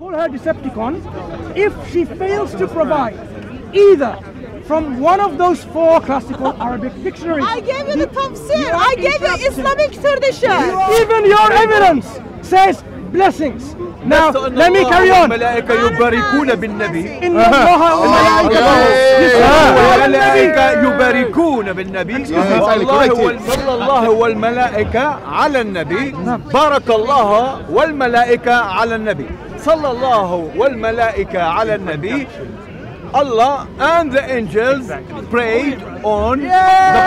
call her Decepticon if she fails to provide either from one of those four classical Arabic dictionaries. I gave you the tafsir. I gave you. Islamic tradition. Even your evidence says blessings. Now, let me carry on. الملائكة يباركون بالنبي إن الله. الملائكة يباركون بالنبي الله والملائكة على النبي بارك الله والملائكة على النبي صلى الله والملائكة على النبي Allah and the angels prayed on the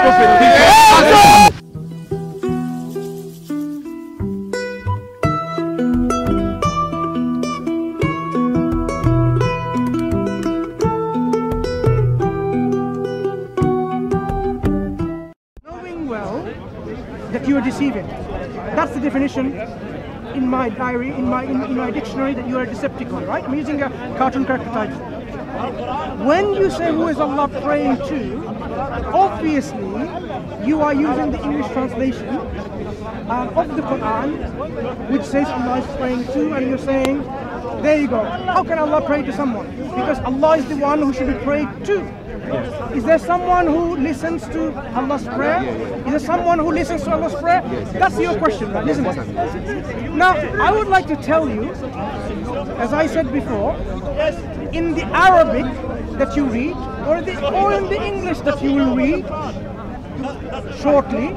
Prophet. Knowing well that you are deceiving. That's the definition in my diary, in my in, in my dictionary that you are a Decepticon, right? I'm using a cartoon character title. When you say who is Allah praying to, obviously you are using the English translation um, of the Quran, which says Allah is praying to, and you're saying, there you go. How can Allah pray to someone? Because Allah is the one who should be prayed to. Is there someone who listens to Allah's prayer? Is there someone who listens to Allah's prayer? That's your question, right? Isn't it? Now, I would like to tell you, as I said before, in the Arabic that you read, or the or in the English that you will read shortly,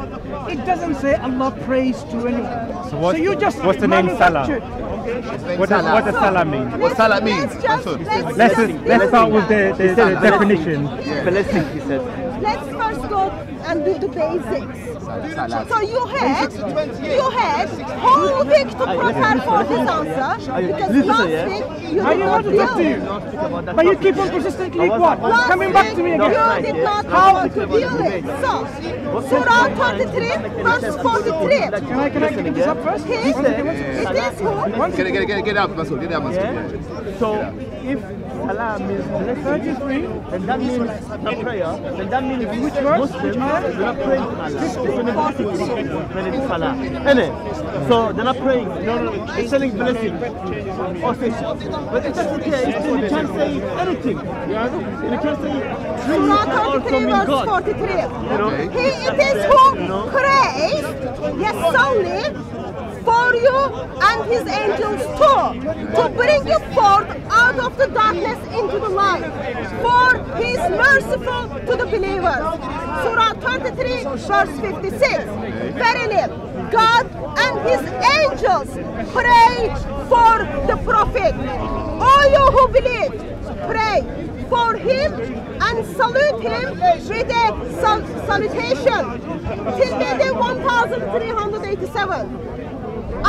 it doesn't say Allah prays to anyone. So, what's- you just what's the name Salah? Manufactured- What does, what does salah mean? What Salah means? Let's let's, Let's, let's start with the, the, the definition. Blessing, he said. Let's first go and do the basics. So you had you had whole week to prepare for this answer because last week you I did didn't not to talk to you. But you keep on persistently what? Last Coming back to me week again. You did not want to deal it. So Surah 33 verse 43. Can I, can I get this up first? He, it is who? Get it, get get get up, Masood, get up, Masood. Yeah. So if Allah means blessing, 33. then that means the prayer, then that means Which verse? Muslims they're not praying to Allah. They're not blessing when it's Salah. Innit? So they're not praying, no, they're selling blessings. But if that's the case, then you can't say anything. You can't say Trinity Surah can also 33 verse God. 43. know? He it is who prays, yes solely, for you and his angels too, to bring you forth out of the darkness into the light. For he is merciful to the believers. Surah 23 verse 56. Verily, God and his angels pray for the prophet. All you who believe, pray for him and salute him with a sal- salutation. Till day 1387.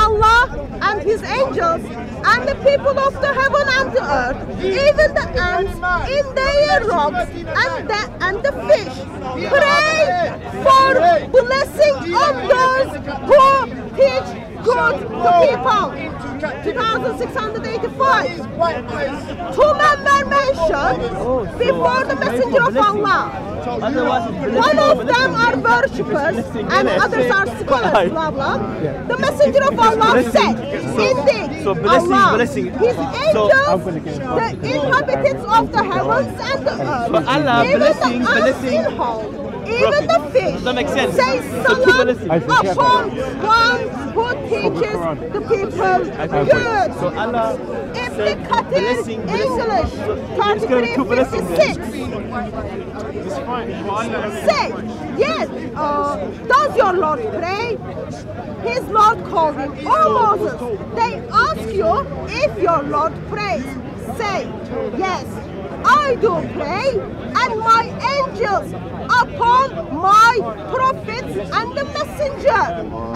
Allah and his angels and the people of the heaven and the earth, even the ants in their rocks and the, and the fish, pray for blessing on those who teach good to people. 2685. Two men were mentioned before the messenger of Allah. One of them are worshippers and others are scholars, blah blah. The messenger of Allah said, Indeed, so blessing is Allah, blessing. His angels, the inhabitants of the heavens and the earth, But Allah, even blessing, the ants blessing. Even the fish, Does that make sense? say So two salam upon one who teaches the people good. So Allah Ibn said Kathir, blessing, blessing. English, It's going to two blessings. 3356. Say, yes, uh, does your Lord pray? His Lord called him, Oh Moses, they ask you if your Lord prays. Say, yes, I do pray, and my angels upon my prophets and the messenger,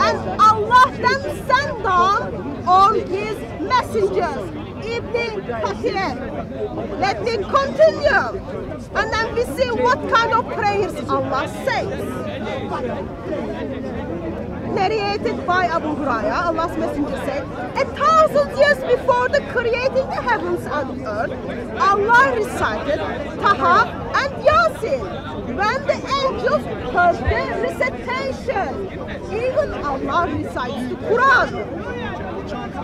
and Allah then send down on his messengers. Ibn Kathir. Let me continue. And then we see what kind of prayers Allah says. Narrated by Abu Huraira, Allah's messenger said, A thousand years before the creating the heavens and earth, Allah recited Taha and Yasin. When the angels heard the recitation, even Allah recites the Quran.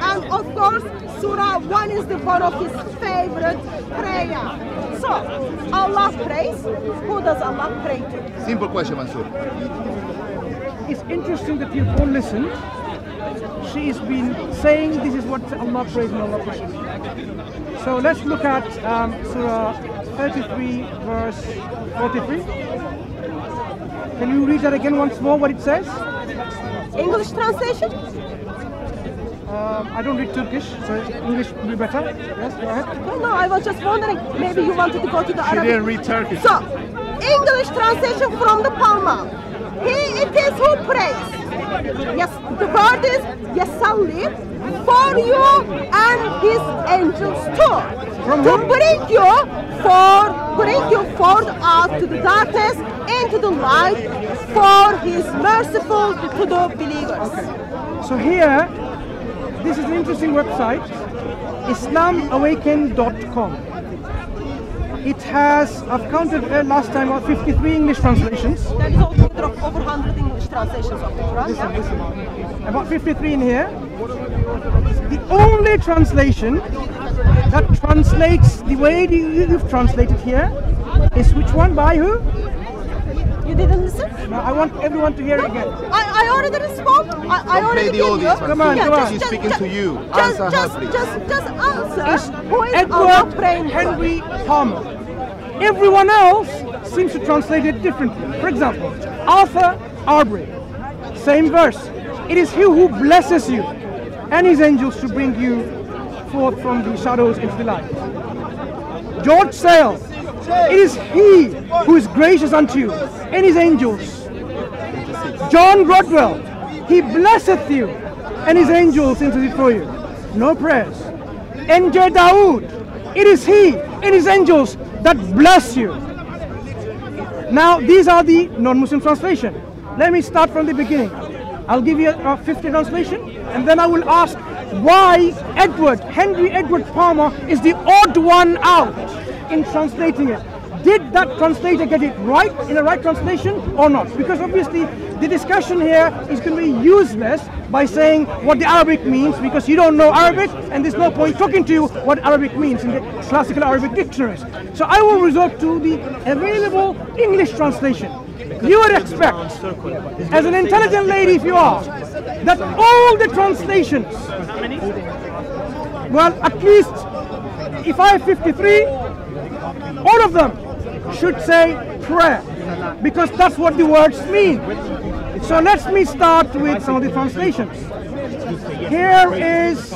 And of course, Surah 1 is the one of his favorite prayer. So, Allah prays. Who does Allah pray to? Simple question, Mansour. It's interesting that you've all listened. She's been saying this is what Allah prays and Allah prays. So let's look at um, Surah 33, verse 43. Can you read that again once more, what it says? English translation? Um, I don't read Turkish, so English will be better. Yes, go ahead. No, no, I was just wondering. Maybe you wanted to go to the She Arabic. didn't read Turkish. So, English translation from the Palma. He it is who prays. Yes, the word is Yasalli for you and his angels too. To bring you for bring you forth out to the darkness into the light for his merciful to the believers. So here, this is an interesting website, islamawaken.com. It has, I've counted uh, last time, about 53 English translations. There is altogether of over 100 English translations of the Quran. Listen, yeah? listen. About 53 in here. The only translation that translates the way you- you've translated here is which one? By who? You didn't listen? Now, I want everyone to hear it again. I, I already respond. I, I Don't already play the gave audience, you. Come on, come on. She's speaking to you. Just, Answer her, just, please. just, just answer. Who is Edward praying? Henry Palmer. Everyone else seems to translate it differently. For example, Arthur Arberry, same verse. It is he who blesses you and his angels to bring you forth from the shadows into the light. George Sale, it is he who is gracious unto you and his angels. John Rodwell, he blesseth you and his angels intercede for you. No prayers. N.J. Dawood, it is he and his angels that bless you. Now, these are the non-Muslim translation. Let me start from the beginning. I'll give you a, a 50 translation, and then I will ask why Edward, Henry Edward Palmer, is the odd one out in translating it. Did that translator get it right in the right translation or not? Because obviously the discussion here is going to be useless by saying what the Arabic means because you don't know Arabic and there's no point talking to you what Arabic means in the classical Arabic dictionaries. So I will resort to the available English translation. You would expect, as an intelligent lady if you are, that all the translations, well, at least if I have 53, all of them should say prayer because that's what the words mean. So let me start with some of the translations. Here is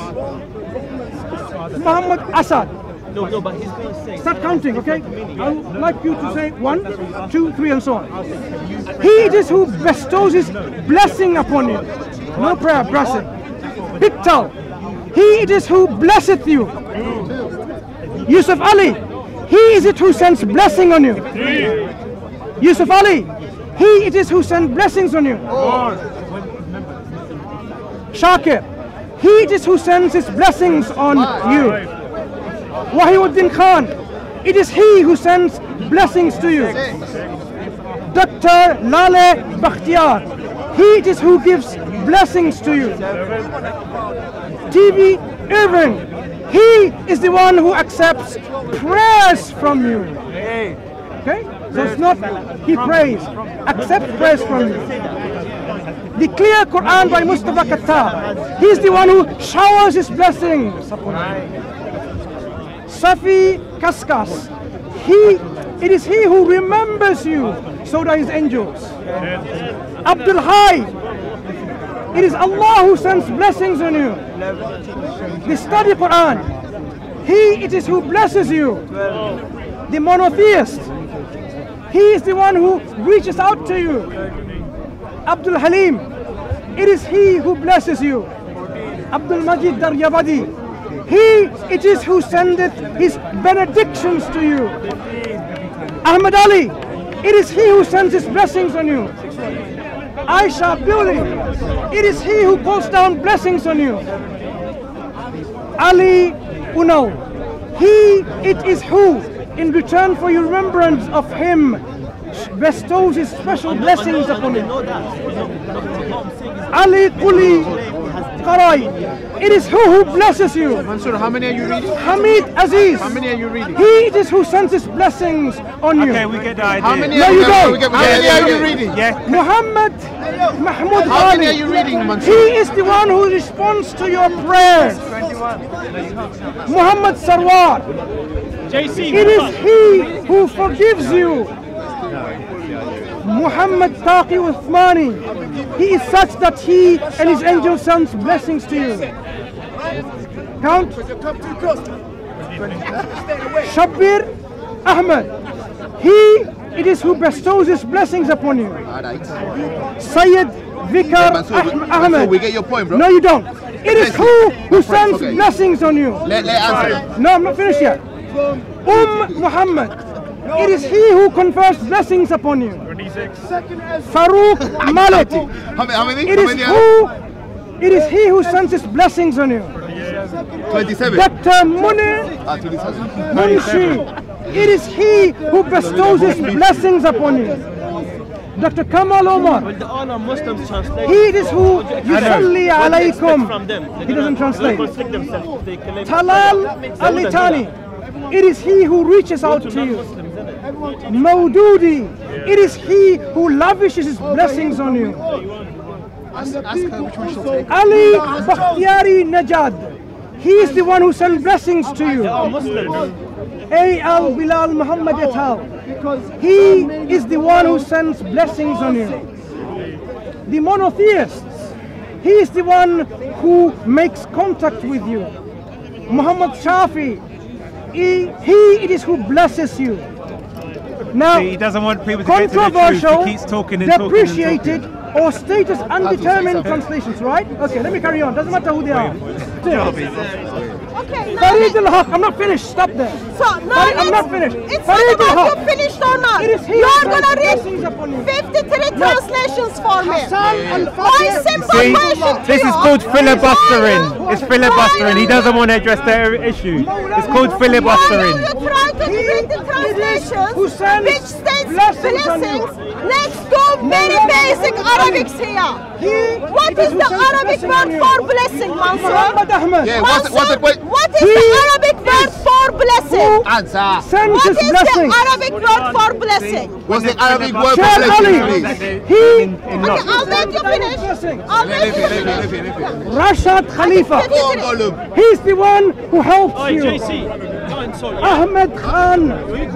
Muhammad Asad. No, no, but he's going to say. Start counting, okay? I would like you to say one, two, three, and so on. He it is who bestows his blessing upon you. No prayer, blessing. Pickthall. He it is who blesseth you. Yusuf Ali. He is it who sends blessing on you. Yusuf Ali. He it is who sends blessings on you. Shakir. He it is who sends his blessings on you. Wahiduddin Khan. It is he who sends blessings to you. Dr. Laleh Bakhtiar. He it is who gives blessings to you. T.B. Irving. He is the one who accepts prayers from you. Okay? So it's not he prays, accept prayers from you. The clear Quran by Mustafa Khattab. He's the one who showers his blessings upon you. Safi Kaskas. He, it is he who remembers you, so do his angels. Abdul Hai. It is Allah who sends blessings on you. The study Quran. He it is who blesses you. The monotheist. He is the one who reaches out to you. Abdul Halim. It is he who blesses you. Abdul Majid Daryabadi. He it is who sendeth his benedictions to you. Ahmad Ali. It is he who sends his blessings on you. Aisha Bewley. It is he who calls down blessings on you. Ali Unal. He it is who, in return for your remembrance of him, bestows his special blessings upon you. know that. No, no, what I'm saying is Ali Quli. he has Qarai. It is who who blesses you. Mansur, how many are you reading? Hamid Aziz. How many are you reading? He it is who sends his blessings on you. Okay, we get the idea. How many No, are you you don't. we How many are you reading? Yeah. Muhammad Mahmoud How many are you reading, He is the one who responds to your prayers. Muhammad Sarwar. JC, It is he who forgives you. Muhammad Taqi Uthmani. He is such that he and his angel sends blessings to you. Count. Shabir Ahmed. He it is who bestows his blessings upon you. Alright. Sayyid Vikar Ahmed. we get your point, bro. No, you don't. It is who who sends Okay. blessings on you. Let, let answer. No, I'm not finished yet. Um Muhammad. It is he who confers blessings upon you. 26. Farouk Malik. How many? How many? It How is many? who. It is he who sends his blessings on you. 27. Dr. Munir Ah, 27. Munshi. It is he who bestows his blessings upon you. Dr. Kamal Omar. But the all are Muslims translate. He it is who yusalli What they expect from them. He doesn't translate. They contradict themselves. if They claim Talal Alitani. It is he who reaches out to you. Maududi. It is he who lavishes his blessings on you. Ali Bakhtiyari Najad. He is the one who sends blessings to you. A. Al Bilal Muhammad Yatal. He is the one who sends blessings on you. The monotheists. He is the one who makes contact with you. Muhammad Shafi. He, he it is who blesses you. Now, He doesn't want people to get to the truth. controversial, He keeps talking and talking and depreciated, or status undetermined translations, right? Okay, let me carry on. Doesn't matter who they are. Okay, now Farid al Haq, I'm not finished. Stop there. So now Farid, I'm it's, not finished. It's Farid not about al-Haq. you finished or not. It is he You're gonna read blessings 53 No. translations for me. Hassan My al-Fatih. simple See, question to this is you called filibustering. It's filibustering. He doesn't want to address the issue. It's called Why filibustering. do you try to read the translations who sends which states blessings on you. blessings next to very basic Arabics here? He- What it is is who the Arabic word for blessing, Mansour? Yeah, what's, the- what's the Mansour, point? What is the Arabic word for blessing? Answer. Sends What his is the. Arabic word for blessing? What's the Arabic word for Sheikh Ali. blessing. He, Okay, I'll let you finish. I'll Let let you be, let it be, let finish. it be, let it be. Rashad Khalifa. Go on, He's the one who helps you. JC. Go on, sorry. yeah. Ahmed Khan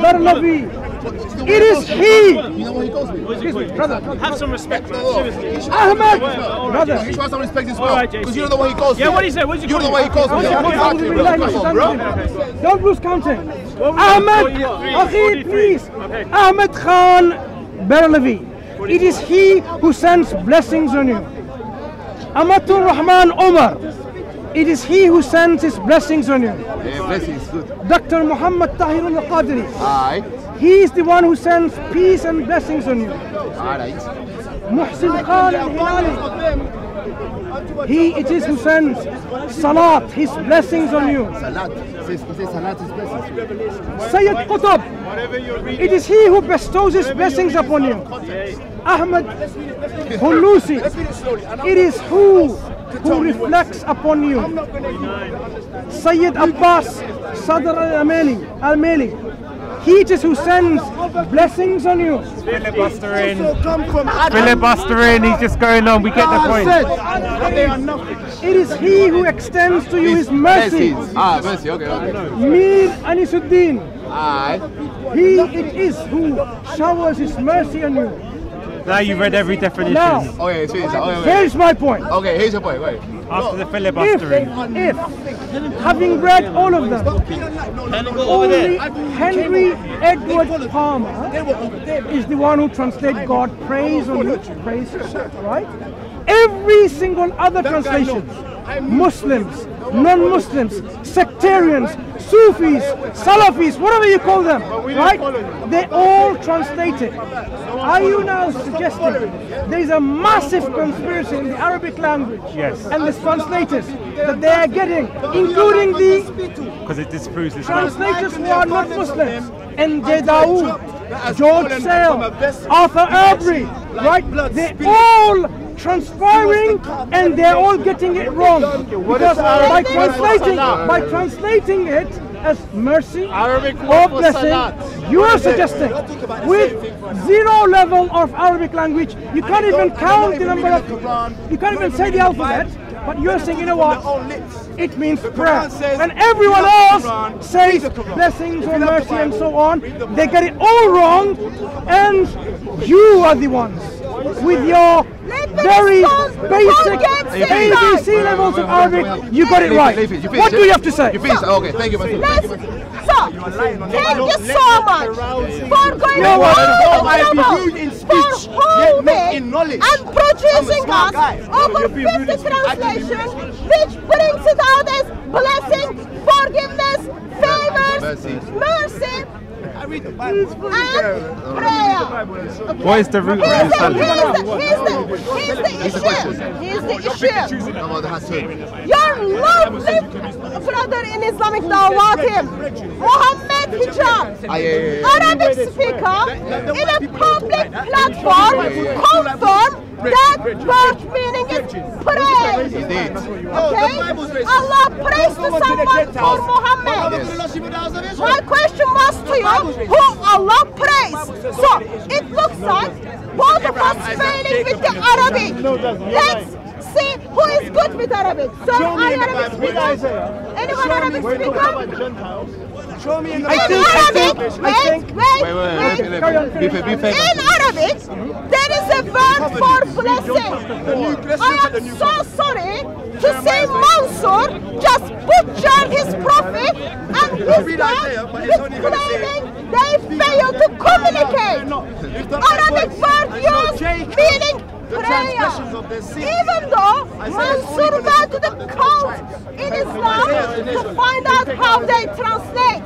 Barnavi. It is he. You know what he calls me? Excuse me, brother. Have some respect, man. Seriously. Ahmed, All right, brother. You should have some respect as well. Because JC. you don't know what he calls me. Yeah, what he say? What did you You don't call he calls me. What's your point? Exactly, bro. Alhamdulillah, Come on, bro. Don't lose counting. What was Ahmed, Akhi, please. Okay. Ahmed Khan Barnavi. It is he who sends blessings on you. Amatul Rahman Omar. It is he who sends his blessings on you. Yeah, blessing is good. Dr. Muhammad Tahir al-Qadri. Alright. He is the one who sends peace and blessings on you. Alright. Muhsin Khan al-Hilali. He it is who sends salat, his blessings on you. Salat. He says, salat is blessing. Sayyid Qutb. It is he who bestows his blessings upon you. Ahmed Hulusi. It is who who reflects upon you. Sayyid Abbas Sadr al-Amali. Al-Mali. He it is who sends blessings on you. Filibustering. Filibustering. He's just going on. We get the point. It is he who extends to you his mercy. Ah, mercy. Okay, okay. Mir Anisuddin. Alright. He it is who showers his mercy on you. Now you've read every definition. Now, Okay, so it's, okay, wait. here's my point. Okay, here's your point. Wait. After the filibustering. if, having read all of them, only Henry Edward Palmer is the one who translates God praise on you, praise, right? Every single other translation, Muslims, non-Muslims, sectarians, Sufis, Salafis, whatever you call them, right? They all translate it. Are you now suggesting there is a massive conspiracy in the Arabic language Yes. and the translators that they are getting, including the Because it disproves Islam. translators who are not Muslims, and J. Dawood, George Sale, Arthur Aubrey, right? They all transpiring and they're all getting it wrong. Because by translating, by translating it as mercy Arabic or word blessing, you are suggesting with zero level of Arabic language, you can't even count the number of, you can't even say the alphabet, but you're saying, you know what? It means prayer. And everyone else says blessings or mercy and so on. They get it all wrong, and you are the ones with your Let me very respond. basic Don't get sick. ABC levels of Arabic. You got it right. leave it. You What do you have to say? You finished? Oh, okay, thank you, Masood. Let's, so, thank you so much for going know all I the be in for speech, yet holding knowledge. and producing I'm a smart us over You'll be rude 50 in speech. I can be translations which brings it out as blessing, forgiveness, favors, Mercy. Mercy, I read the Bible. and prayer. What is the root of Here's the here's issue. Here's the issue. Come on, the Hassoon. Your lovely brother in Islamic Dawatim, Mohammed Hijab. Arabic speaker, in a public platform, confirm that word meaning is praise. Indeed. Okay? Allah prays to someone for Muhammad. My question was to you, who Allah prays? So, it looks like both of us failing with the Arabic. Let's see who is good with Arabic. So, are you Arabic speakers? Anyone Arabic speaker? Show me in the I In think- I Arabic, think- I wait, think- wait, Wait, wait, wait. wait. Be Carry on, fair. Be fair. Be In fair. Arabic, there is a word for blessing. I am so sorry to say Mansour just butchered his prophet and his God with claiming they fail to communicate. Arabic word used meaning prayer. Even though Mansour went to the cult in Islam to find out how they translate.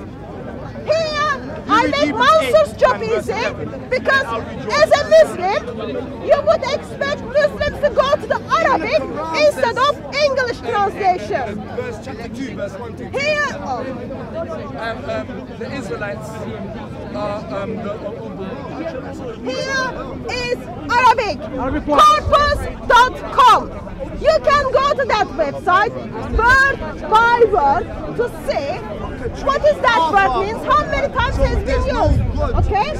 Here, I make Mansour's job easy because as a Muslim, you would expect Muslims to go to the Arabic instead of English translation. Verse chapter 2, verse 1 to 2. Here, oh, Um, um, the Israelites are um, the, here is Arabic. Arabic? Corpus.com. You can go to that website word by word to see what is that word means, how many times it has been used. Okay?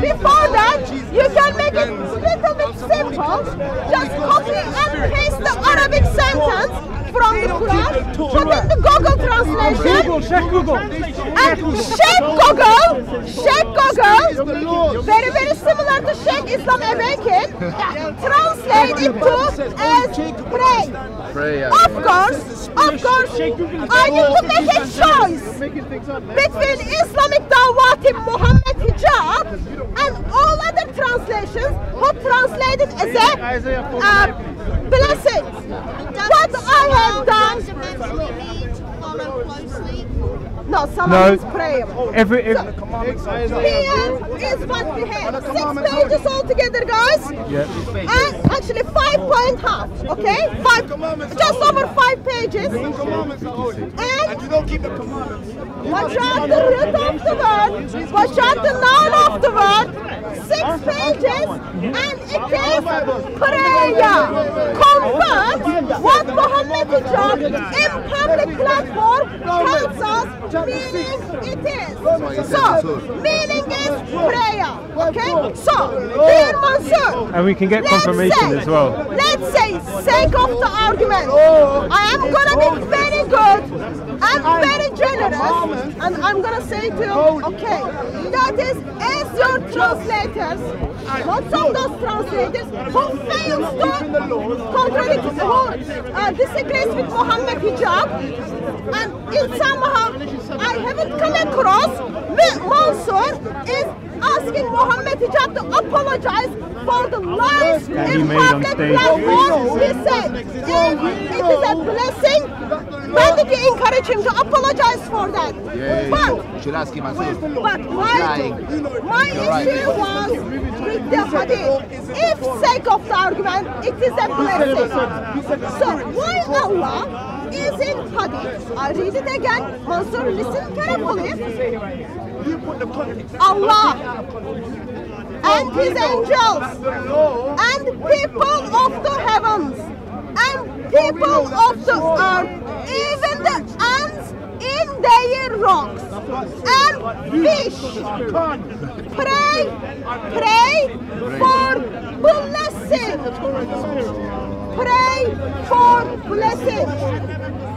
Before that, you can make it little bit simple. Just copy and paste the Arabic sentence from the Quran, put in the Google translation, Google, check Google. and Sheikh Google, Sheikh Google, very very similar to Sheikh Islam Awaken, translate it to as pray. Prayer. Of course, of course, I need to make a choice between Islamic Dawatim Muhammad Hijab and all other translations who translated it as a uh, blessing. What I have done, no, someone is prayer. Every, every Here is what we have. Six pages altogether, guys. yeah. And actually five point half, okay? Five, just over five pages. commandments are holy. And And you don't keep the commandments. watch out the root of the word, watch out the noun of the word. Six pages, and it is prayer. Confirm what Muhammad Hijab in public platform tells us meaning it is. So, meaning is prayer. Okay? So, dear Mansour, And we can get confirmation say- as well. Let's say, sake of the argument, I am gonna be very good and very generous, and I'm gonna say to you, okay, that is as your translators, lots of those translators who fails to contradict, who uh, disagrees with Muhammad hijab, and it somehow I haven't come across. Ma- Mansour is asking Muhammad hijab to apologize for the lies in public platform. He said, it is a blessing, when did you encourage him to apologize for that? Yeah, But yeah. Should ask him, Masood. but my, my You're right. issue was with the hadith. If sake of the argument, it is a blessing. So why Allah is in hadith? I read it again. Mansur, listen carefully. Allah and his angels and people of the heavens and people of the earth, even the ants in their rocks and fish. Pray, pray for blessing. Pray for blessing.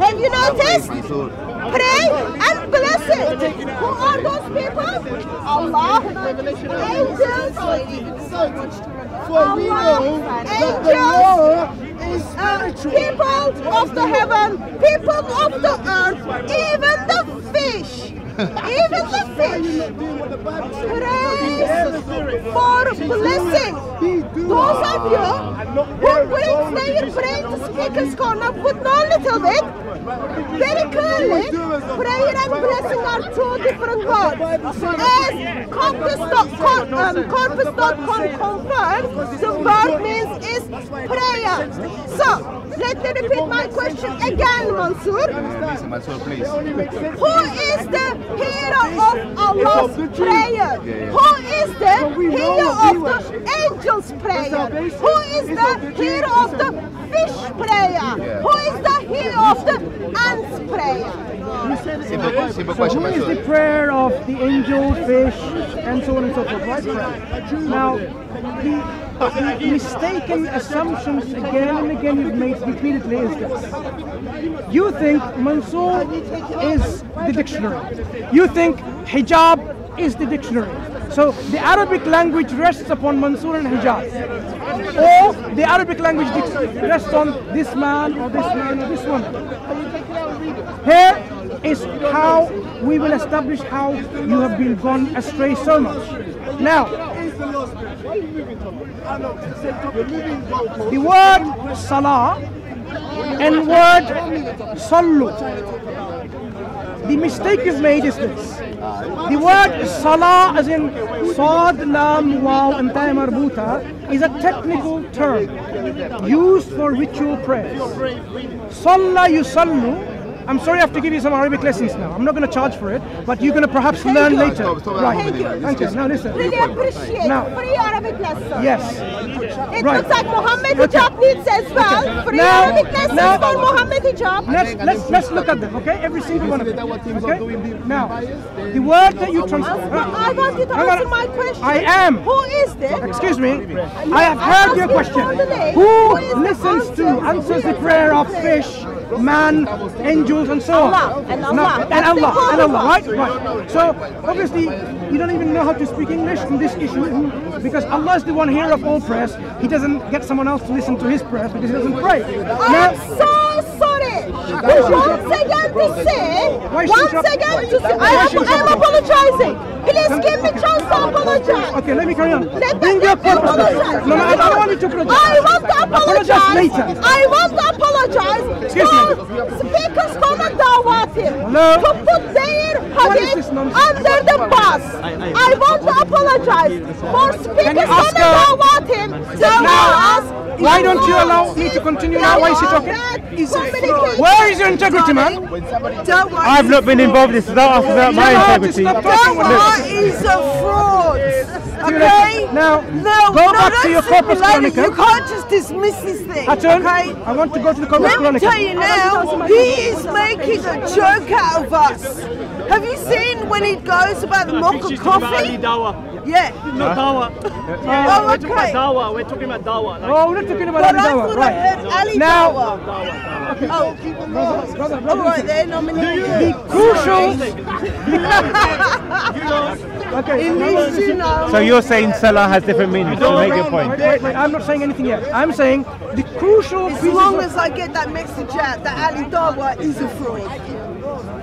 Have you noticed? Pray and bless it. Who are those people? Allah, angels, Allah, angels, uh, people of the heaven, people of the earth, even the fish, even the fish. Pray for blessing. Those of you who brings their brain to speaker's corner would know a little bit. Very clearly, prayer and blessing are two different words. As corpus.com um, corpus.com confirms, the word means is prayer. So, let me repeat my question again, Mansour. Listen, Mansour, please. Who is the hero of Allah's prayer? Who is the hero of the angel's prayer? Who is the hero of the fish prayer? Who is the hero of the ants prayer? Simple, simple So who is the prayer of the angel, fish, and so on and so forth, right? Now, the, the mistaken assumptions again and again you've made repeatedly is this. You think Mansour is the dictionary. You think hijab is the dictionary. So the Arabic language rests upon Mansour and Hijaz. Or the Arabic language rests on this man or this man or this woman. Here is how we will establish how you have been gone astray so much. Now, the word salah and word sallu. The mistake you've made is this. The word salah, as in sad, lam, waw, and ta marbuta, is a technical term used for ritual prayers. Salla yusallu. I'm sorry I have to give you some Arabic lessons now. I'm not going to charge for it, but you're going to perhaps learn you. later. Stop, stop, right. Thank you. Thank you. Now listen. Really appreciate Now- free Arabic lessons. Yes. It Right. looks like Mohammed Okay. Hijab needs as well. Free Now- Arabic lessons now- for Mohammed Hijab. Let's let's let's look at them, okay? Every single one of them. Okay? Now, the word that you translate. I want you to answer my question. I am. Who is this? Excuse me. I have heard your question. Who listens to answers the prayer of fish, man, angels, and so on? Allah, and No, Allah. and Allah, and Allah, right? Right. So obviously you don't even know how to speak English on this issue because Allah is the one here of all prayers. He doesn't get someone else to listen to his prayers because he doesn't pray. I'm so sorry. Once again to say, once again to say, I am, I am apologizing. Please give me chance to apologize. Okay, let me carry on. Let Bring me, your let me purpose. apologize. No, no, I don't want you to apologize. I want to apologize. Apologize later. I want to apologize Excuse for me. speakers Corner Dawatim Hello? to put their What is hadith this nonsense? under the bus. I want to apologize for speakers ask Corner her- Dawatim to us. Why don't you allow me to continue now? Why is he talking? Where is your integrity, man? I've not been involved in this, so don't ask about my You have to integrity. stop talking with Dawah this. is a fraud. Okay? Now, No, go no, back to your corpus simulate it. Quranica. You can't just dismiss this thing. Hatun, Okay? I want to go to the corpus Let me Quranica. tell you now, he is making a joke out of us. Have you seen when he goes about the mocha coffee? Yeah. Not dawa. Oh, We're talking about dawa. We're talking about dawa. Like, Oh, we're not talking about But Ali I Dawah, thought I heard right? Ali Now- Dawah. Oh, Brother, brother, all brother, right then, nominate. crucial. okay. At least you know. So you're saying Salah has different meanings to make your point. Wait, wait, wait, I'm not saying anything yet. I'm saying the crucial As long as I get that message out that Ali Dawah is a fraud.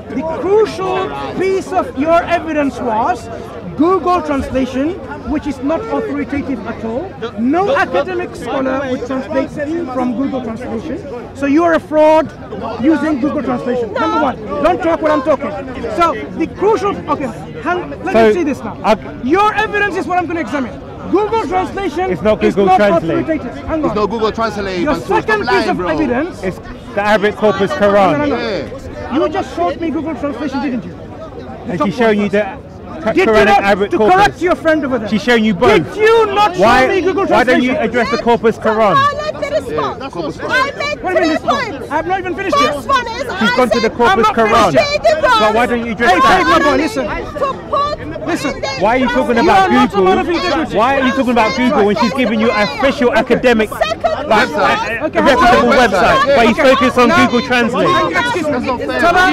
The crucial piece of your evidence was Google translation, which is not authoritative at all. No academic scholar would translate from Google translation. So you are a fraud using Google translation. Number one, don't talk when I'm talking. So the crucial, okay, hang, let So, me see this now. I- Your evidence is what I'm going to examine. Google translation It's not is Google not Translate. authoritative. Hang on. It's no Google Translate. Your Mansour. Stop second piece lying, of bro. evidence. It's the Arabic Corpus No, no, Quran. no. Yeah. You just showed me Google translation, didn't you? And she's showing you the Quranic Did you not, Arabic to corpus. correct your friend over there? She's showing you both. Did you not show Why, me Google why don't you address the Corpus Quran? Let me respond. I made Wait a minute, three points. I have not even finished yet. First one is She's I gone to the said Corpus not Quran. finished read the But why don't you address Hey, that? hey, my boy, listen. Listen. Why are you talking You about are not a man of Google? Why are you talking about Google when she's giving you an official academic, Second like, one. uh, Okay, reputable hold on. website? But you Okay. focus on Now- Google Translate. Excuse me. That's not fair. Tell her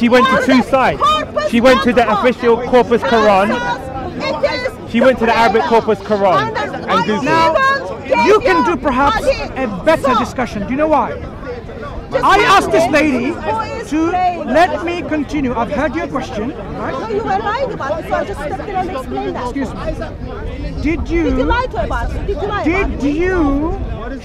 You to just send me. And then third one She went to two the sites. She went to the official Corpus Quran. She went to the Arabic. Corpus Quran And and I Googled. Now, you can do perhaps a better discussion. Do you know why? I asked this lady to let me continue. I've heard your question, No, you were lying about it, so I just stepped in and explained that. Excuse me. Did Did you you lie to about it? Did you lie did you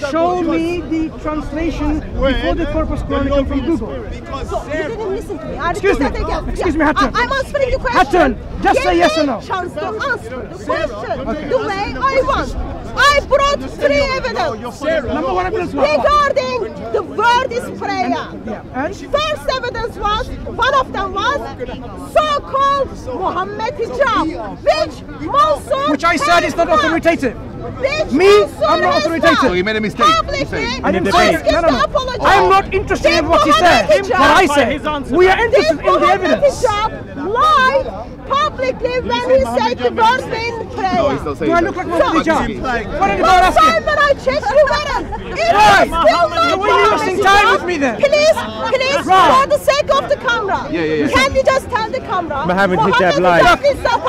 show me the translation before the Corpus Quranicum from Google? So you didn't listen to me. I Excuse me. again. Excuse me, Hatun. I, I'm answering the question. Hatun, just Give say yes or no. chance to answer the question the way I want. I brought three evidence Number one evidence was what? regarding the word is prayer. Yeah, and First evidence was, one of them was so-called Muhammad hijab, which Mansour which I said is not authoritative. Which Me, Mansour I'm not authoritative. So you made a mistake, Publicly. I didn't In say debate. it. No, no, no. apology. I'm not interested in Did what he said. Muhammad hijab- What I said. We are Did interested in the evidence. hijab lie publicly when he said the word in prayer? No, he's not Do I look like Muhammad So- Hijab? What did the ask time you? when I checked, you weren't. It Right. is still not So why are you wasting time with me then? Please, please, Right. for the sake of the camera, Yeah, yeah, yeah. can you just tell the camera? Muhammad hijab hijab lies.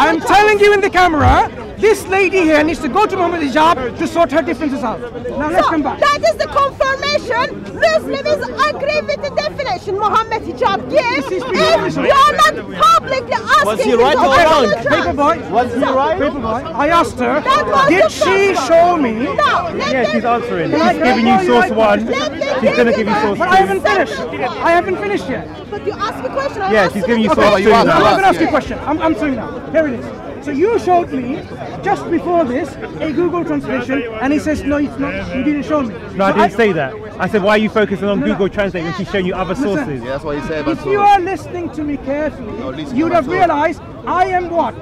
I'm telling you in the camera, this lady here needs to go to Muhammad Hijab to sort her differences out. Now let's So, come back. That is the confirmation. Muslims agree with the definition Muhammad hijab gives. This is If you are not publicly asking Was he his right or opinion wrong? on the Paper boy, Was he right? paper boy, I asked her, did she show me? No, Yeah, she's answering. Can I She's go giving you while you source like one. Let them She's gonna give give you you source But the- I haven't finished. I haven't finished yet. But you asked me a question. I Yeah, she's giving you it. source two you asked Now, her. I'm going to ask you a question. I'm answering now. Here it is. So you showed me just before this a Google translation, and he says no, it's not. You didn't show me. No, I didn't say that. I said, why are you focusing on No, no. Google Translate when she's showing you other Listen. sources? Yeah, that's what he said. If you are listening to me carefully, No, listen you would have realized I am what?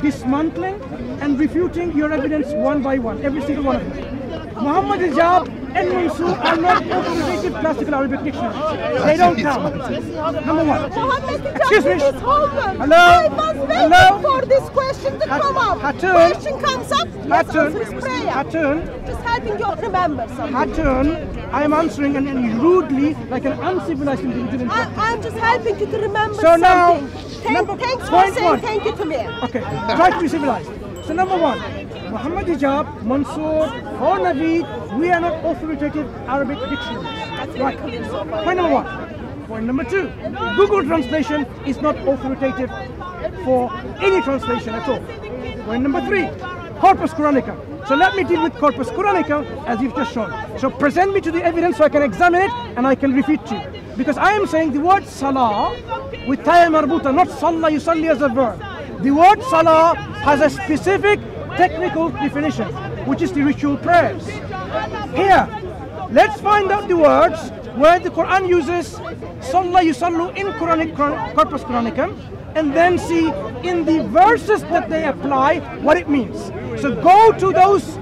Dismantling and refuting your evidence one by one, every single one of them. Muhammad Hijab and Mansour are not authoritative classical Arabic dictionaries. They don't count. Number one. Muhammad hijab Excuse me. is his homework. Hello? I was waiting Hello? for this question to Hat- come up. Hatun? Question comes up. Yes, Hatun, answer is prayer. Hatun, Just helping you remember something. Hatun, I am answering and, and rudely, like an uncivilized individual. I, I'm just helping you to remember So now, something. Thank, number- thanks for saying one. thank you to me. Okay, try to be civilized. So number one, Muhammad Hijab, Mansour, or Naveed, we are not authoritative Arabic dictionaries. Right. Point number one. Point number two, Google translation is not authoritative for any translation at all. Point number three, Corpus Quranica. So let me deal with Corpus Quranica as you've just shown. So present me to the evidence so I can examine it and I can refute you. Because I am saying the word salah with taya marbuta, not salla yusalli as a verb. The word salah has a specific technical definition, which is the ritual prayers. Here, let's find out the words where the Quran uses Salla yusallu in Quranic Corpus Quranicum and then see in the verses that they apply what it means. So go to those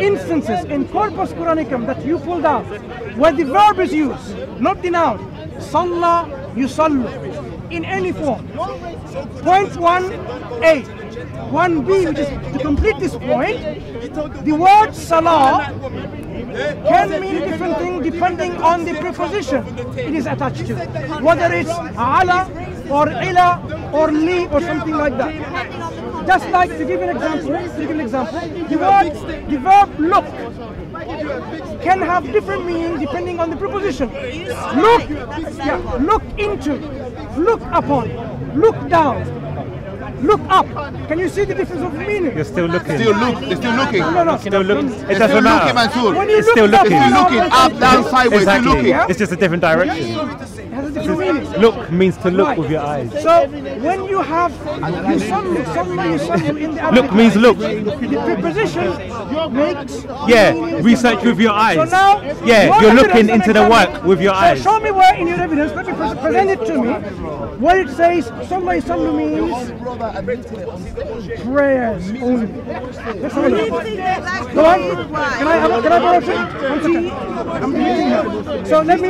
instances in Corpus Quranicum that you pulled out where the verb is used, not the noun. Salla yusallu in any form. Point one A. One B, which is to complete this point, the word salah can mean different things depending on the preposition it is attached to. Whether it's ala or ila or li or something like that. Just like to give an example, to give an example, the word, the verb look can have different meaning depending on the preposition. Look, yeah, look into, look upon, look down, look up. Can you see the difference of meaning? You're still looking. Still look, they're still looking. No, no, Still look. It They're doesn't still looking. Mansour. When you It's look still up, looking. They're still looking up, down, sideways, still looking. Yeah. It's just a different direction. It has a a different meaning. Look means to look Right. with your eyes. So when you have yusallu, salla yusallu in the Look means look. the preposition makes Yeah, research with your eyes. So now, Yeah, you're looking into the work with your So eyes. show me where in your evidence, let me present it to me, where it says salla yusallu means prayers only. Let's You look. think that that Go on. could be right? Can I have a, can I borrow a? One second. I'm reading now. So let me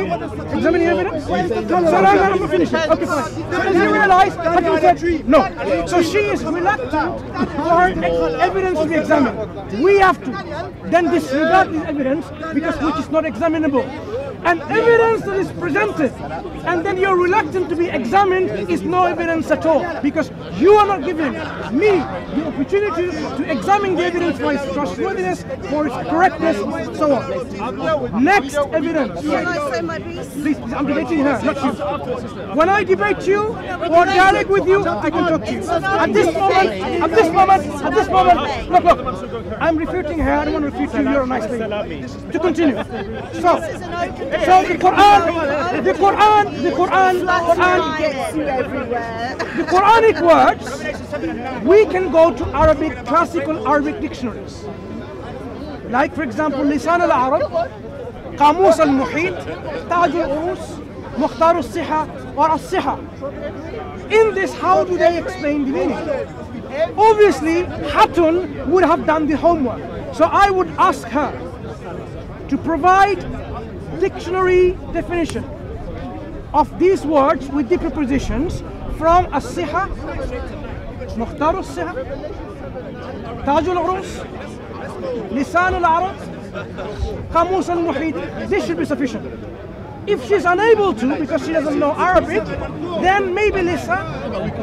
examine the evidence. So now I'm gonna finish it. Okay, fine. So as you realize, Hakim said no. So she is reluctant for evidence to be examined. We have to then disregard this evidence because which is not examinable. And evidence that is presented and then you're reluctant to be examined is no evidence at all because you are not giving me the opportunity to examine the evidence for its trustworthiness, for its correctness, so on. Next evidence. Can I say my piece? Please, I'm debating her, not you. When I debate you or dialogue with you, I can talk to you. At this moment, at this moment, at this moment, look, look, I'm refuting her, I don't want to refute you, you're a nice lady. To continue. So, so the Quran, the Quran, the Quran, Quran, Gets you everywhere. the Quranic words, we can go to Arabic, classical Arabic dictionaries. Like for example, لسان العرب, قاموس المحيط, تاج العروس, مختار الصحة, or الصحة. In this, how do they explain the meaning? Obviously, Hatun would have done the homework. So I would ask her to provide dictionary definition of these words with the prepositions from الصحة مختار الصحة تاج العروس لسان العرب قاموس المحيط this should be sufficient if she's unable to because she doesn't know Arabic then maybe Lisa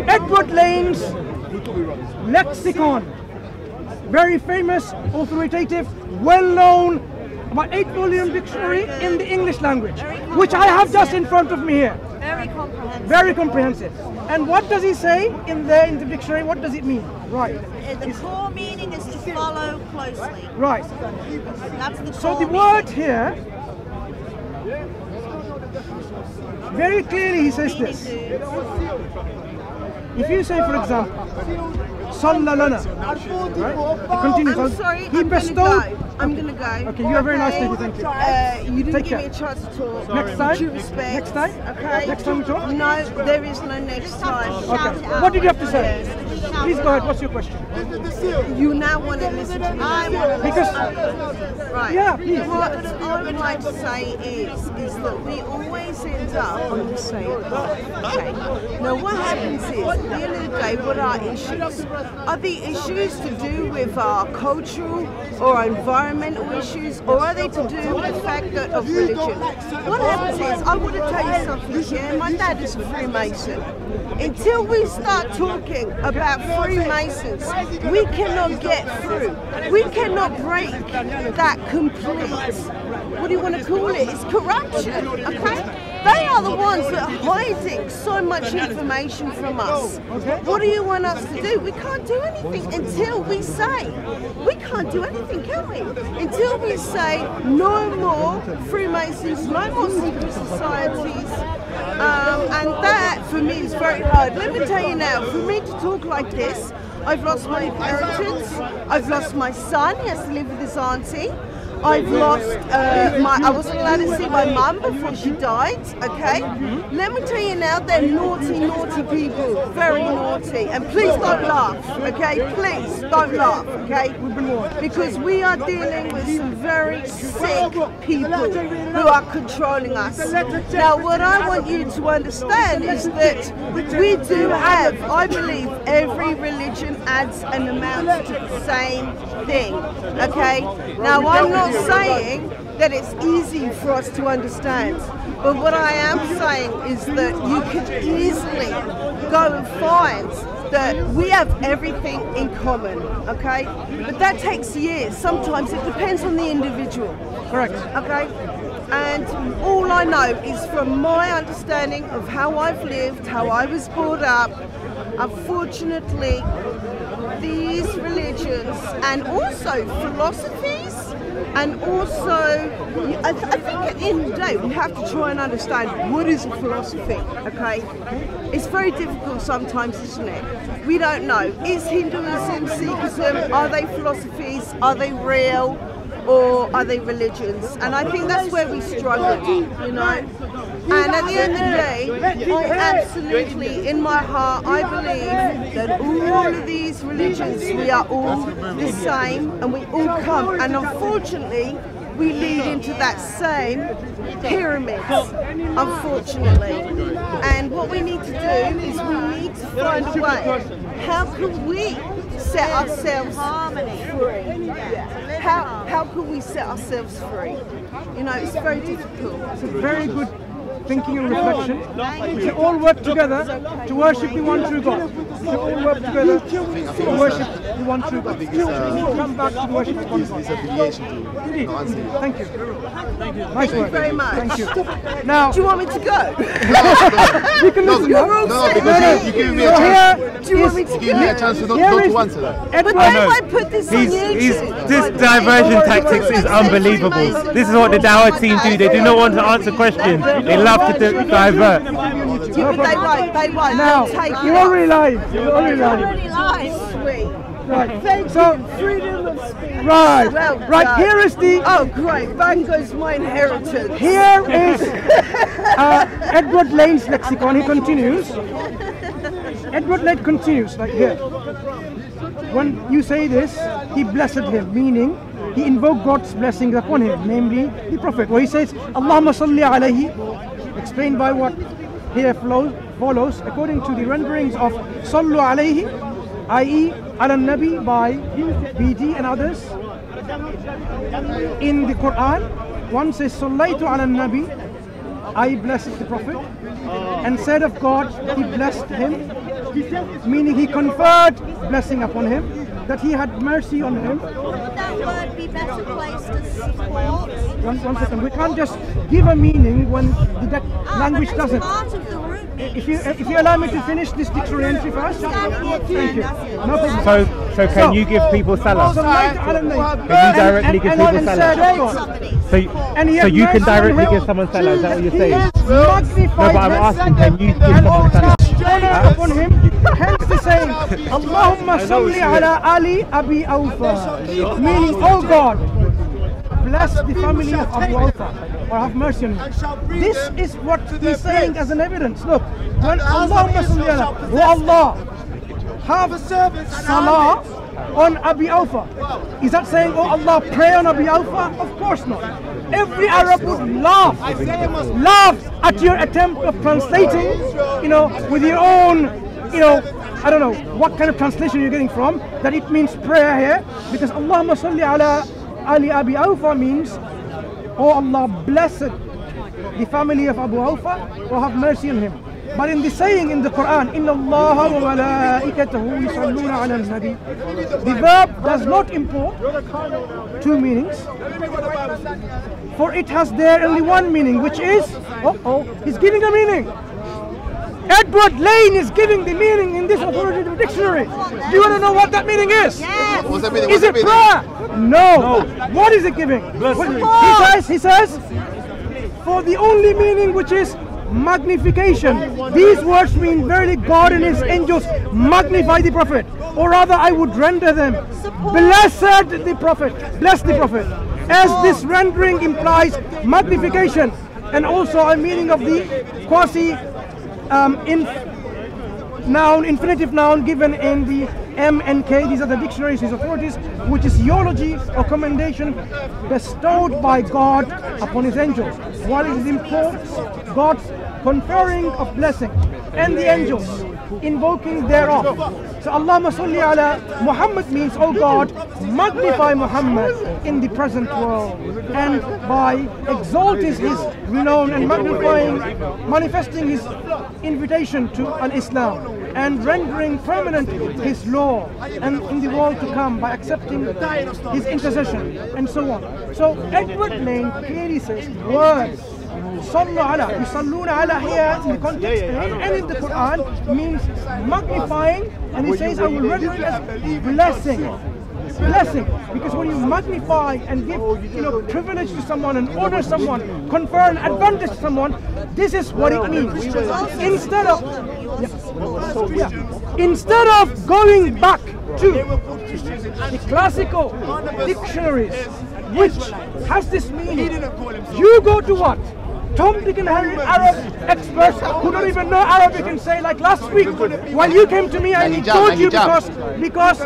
Edward Lane's lexicon very famous authoritative well-known about eight volume dictionary in the English language which I have just in front of me here Very comprehensive. very comprehensive. And what does he say in there in the dictionary? What does it mean? Right. Uh, The core meaning is to follow closely. Right. That's the So the word here, very clearly he says this. If you say, for example, Salla lana, right? He continues. I'm sorry, He I'm bestowed. gonna go. I'm gonna go. Okay, you are very nice lady, thank you. Uh, you didn't Take give care. me a chance to talk. Next time? Respect. Next time? Okay. Next time we talk? No, there is no next time. Okay. What did you have to say? Please go ahead. What's your question? You now want to listen to me. Because Right. Yeah, please. What I would like to say is, is that we always end up on the same path. Okay. Now, what happens is, at the end of the day, what are issues? Are the issues to do with our cultural or environmental issues, or are they to do with the fact that of religion? What happens is, I want to tell you something here. My dad is a Freemason. Until we start talking about Freemasons, we cannot get through. We cannot break that complete, what do you want to call it? It's corruption, okay? They are the ones that are hiding so much information from us. What do you want us to do? We can't do anything until we say, we can't do anything, can we? Until we say no more Freemasons, no more secret societies, um, and that for me is very hard. Let me tell you now, for me to talk like this, I've lost my inheritance, I've lost my son, he has to live with his auntie. I've lost uh, my. I wasn't allowed to see my mum before she died. Okay. Let me tell you now, they're naughty, naughty people. Very naughty. And please don't laugh. Okay. Please don't laugh. Okay. Because we are dealing with some very sick people who are controlling us. Now, what I want you to understand is that we do have, I believe, every religion adds an amount to the same thing. Okay. Now, I'm not saying that it's easy for us to understand, but what I am saying is that you can easily go and find that we have everything in common, okay? But that takes years. Sometimes it depends on the individual. correct. Okay? And all I know is from my understanding of how I've lived, how I was brought up, unfortunately, these religions and also philosophies And also, I, th- I think at the end of the day, we have to try and understand what is a philosophy, okay? It's very difficult sometimes, isn't it? We don't know. Is Hinduism, Sikhism, are they philosophies? Are they real? Or are they religions? And I think that's where we struggle, you know? And at the end of the day, I absolutely, in my heart, I believe that all of these religions, we are all the same and we all come. And unfortunately, we lead into that same pyramid, unfortunately. And what we need to do is we need to find a way. How can we set ourselves free? How, how can we set ourselves free? You know, it's very difficult. It's a very good thinking and reflection. We should all work together to worship the one true God. We should all work together to worship the one true God. We should uh, come back to worship the one God. Indeed, indeed. Thank you. Nice Thank you very much. Thank you. Now, Do you want me to go? you can listen You're No, because you, you give me a chance. Do you want me to You give me a chance to not, not to answer that. But Edward then. I put this on He's, YouTube. he's, this diversion tactics is unbelievable. This is what the Dawah team do. They do not want to answer questions. They love to di- divert. Yeah, but they won't. They won't. Now, They'll take you're it. already live. You're already live. Already live. Sweet. Right. Thank So, you. Freedom of speech. right. Well Right. done. Here is the Oh, great. Bango's my inheritance. Here is uh, Edward Lane's lexicon. He continues. Edward Lane continues like here. When you say this, he blessed him, meaning he invoked God's blessings upon him, namely the Prophet. Where he says, Allahumma salli alayhi, explained by what here flows, follows, according to the renderings of Sallu alayhi, i.e. ala nabi by BD and others, in the Quran, one says, Sallaytu ala nabi, I blessed the Prophet, and said of God, he blessed him, meaning he conferred blessing upon him, that he had mercy on him. Would that word be better placed as support? One, one second, we can't just give a meaning when the that Ah, language but that's doesn't. part of the root If you if you allow me to finish this dictionary entry first, thank you. No problem. So, so can you give people salah? Sallaytu ala nabi. Can you directly give and, people and, salah? said of God, somebody. So, you- so you can directly give someone salah. Is that what you're saying? No, but I'm asking, can you give someone salah? Honor upon him. Hence the saying, Allahumma salli ala Ali Abi Awfa. Meaning, oh God, bless the family of Abu Awfa or have mercy on him. This is what he's saying as an evidence. Look, when Allahumma salli ala, oh Allah, have salah on Abi Awfa. Is that saying, oh Allah, pray on Abi Awfa? Of course not. Every Arab would laugh, laugh at your attempt of translating, you know, with your own, you know, I don't know what kind of translation you're getting from, that it means prayer here, because Allahumma salli ala Ali Abi Awfa means, oh Allah, blessed the family of Abu Awfa, or have mercy on him. But in the saying in the Quran, إِنَّ اللَّهَ وَمَلَائِكَتَهُ يُصَلُّونَ عَلَى النَّبِي The verb does not import two meanings, for it has there only one meaning, which is, oh, oh, he's giving a meaning. Edward Lane is giving the meaning in this authoritative dictionary. Do you want to know what that meaning is? Yes. What's that meaning? Is What's it that meaning? prayer? No. What is it giving? He says, he says, for the only meaning which is magnification. These words mean verily God and his angels magnify the prophet. Or rather I would render them. Blessed the prophet. Bless the prophet. As this rendering implies magnification and also a meaning of the quasi um, in noun, infinitive noun given in the M and K, these are the dictionaries, these authorities, which is eulogy or commendation bestowed by God upon his angels, while it imports God's conferring of blessing and the angels invoking thereof. So Allahumma salli ala Muhammad means, oh God, magnify Muhammad in the present world and by exalting his renown and magnifying, manifesting his invitation to al-Islam and rendering permanent his law and in the world to come by accepting his intercession and so on. So Edward Lane clearly says words Sallu ala, yusalluna ala here in the context and in the Quran means magnifying and he says I will render it as blessing. blessing. Because when you magnify and give you know privilege to someone and honor someone, confer an advantage to someone, this is what it means. Instead of yeah, yeah. instead of going back to the classical dictionaries, which has this meaning, you go to what? Tom, Dick, and Harry, Arab experts who don't even know Arabic and say, like last week, when you came to me, I And hijab, told you because because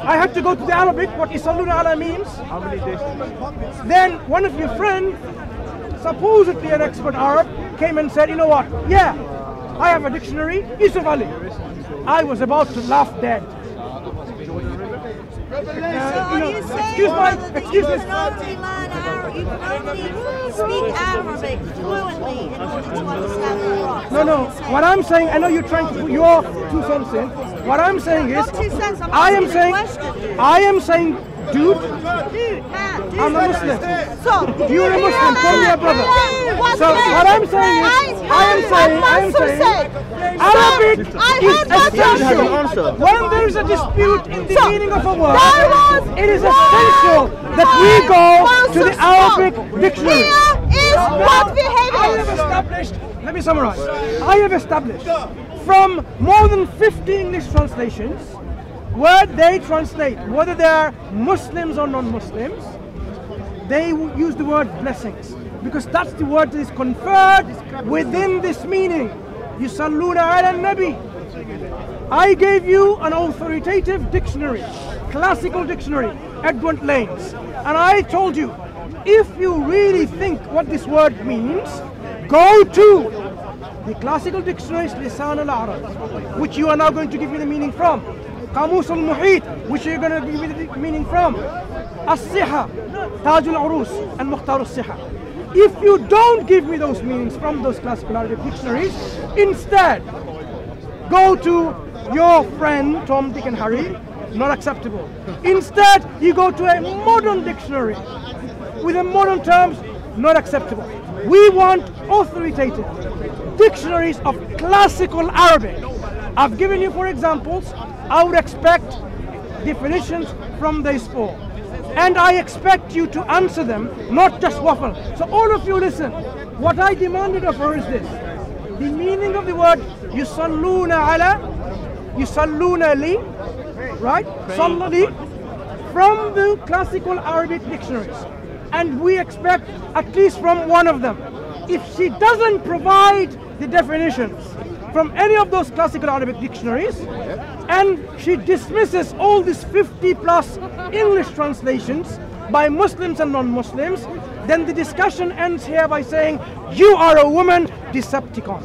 I had to go to the Arabic, what Isalluna ala means. Then one of your friends, supposedly an expert Arab, came and said, you know what? Yeah, I have a dictionary, Yusuf Ali. I was about to laugh dead. You saying excuse that excuse you me. can only learn Arabic, you can only speak Arabic fluently in order to understand the Quran? No, no. What I'm saying, I know you're trying to put your two cents in. What I'm saying is, Not two cents, I'm I am saying. I am saying, dude, Dude, man, dude. I'm a Muslim. So, You're a Muslim, call me a brother. So what I'm saying is, I am saying, I am saying. Arabic I is essential. When there is a dispute in the So, meaning of a word, it is essential that we go to the Arabic dictionary. Here is what we have. established, let me summarize. I have established from more than 50 English translations where they translate, whether they are Muslims or non-Muslims, they use the word blessings because that's the word that is conferred within this meaning. Yusalluna ala nabi. I gave you an authoritative dictionary, classical dictionary, Edward Lane's, and I told you, if you really think what this word means, go to the classical dictionary Lisan al-Arab, which you are now going to give me the meaning from. Qamus al-Muhit, which you're going to me meaning from. As-Siha, Taj al-Urus, and Mukhtar al-Siha. If you don't give me those meanings from those classical Arabic dictionaries, instead, go to your friend Tom, Dick, and Harry. Not acceptable. Instead, you go to a modern dictionary with the modern terms. Not acceptable. We want authoritative dictionaries of classical Arabic. I've given you four examples. I would expect definitions from these four. And I expect you to answer them, not just waffle. So all of you listen. What I demanded of her is this. The meaning of the word yusalluna ala, yusalluna li, right? Sallali, from the classical Arabic dictionaries. And we expect at least from one of them. If she doesn't provide the definitions from any of those classical Arabic dictionaries, and she dismisses all these 50 plus English translations by Muslims and non-Muslims, then the discussion ends here by saying, you are a woman Decepticon.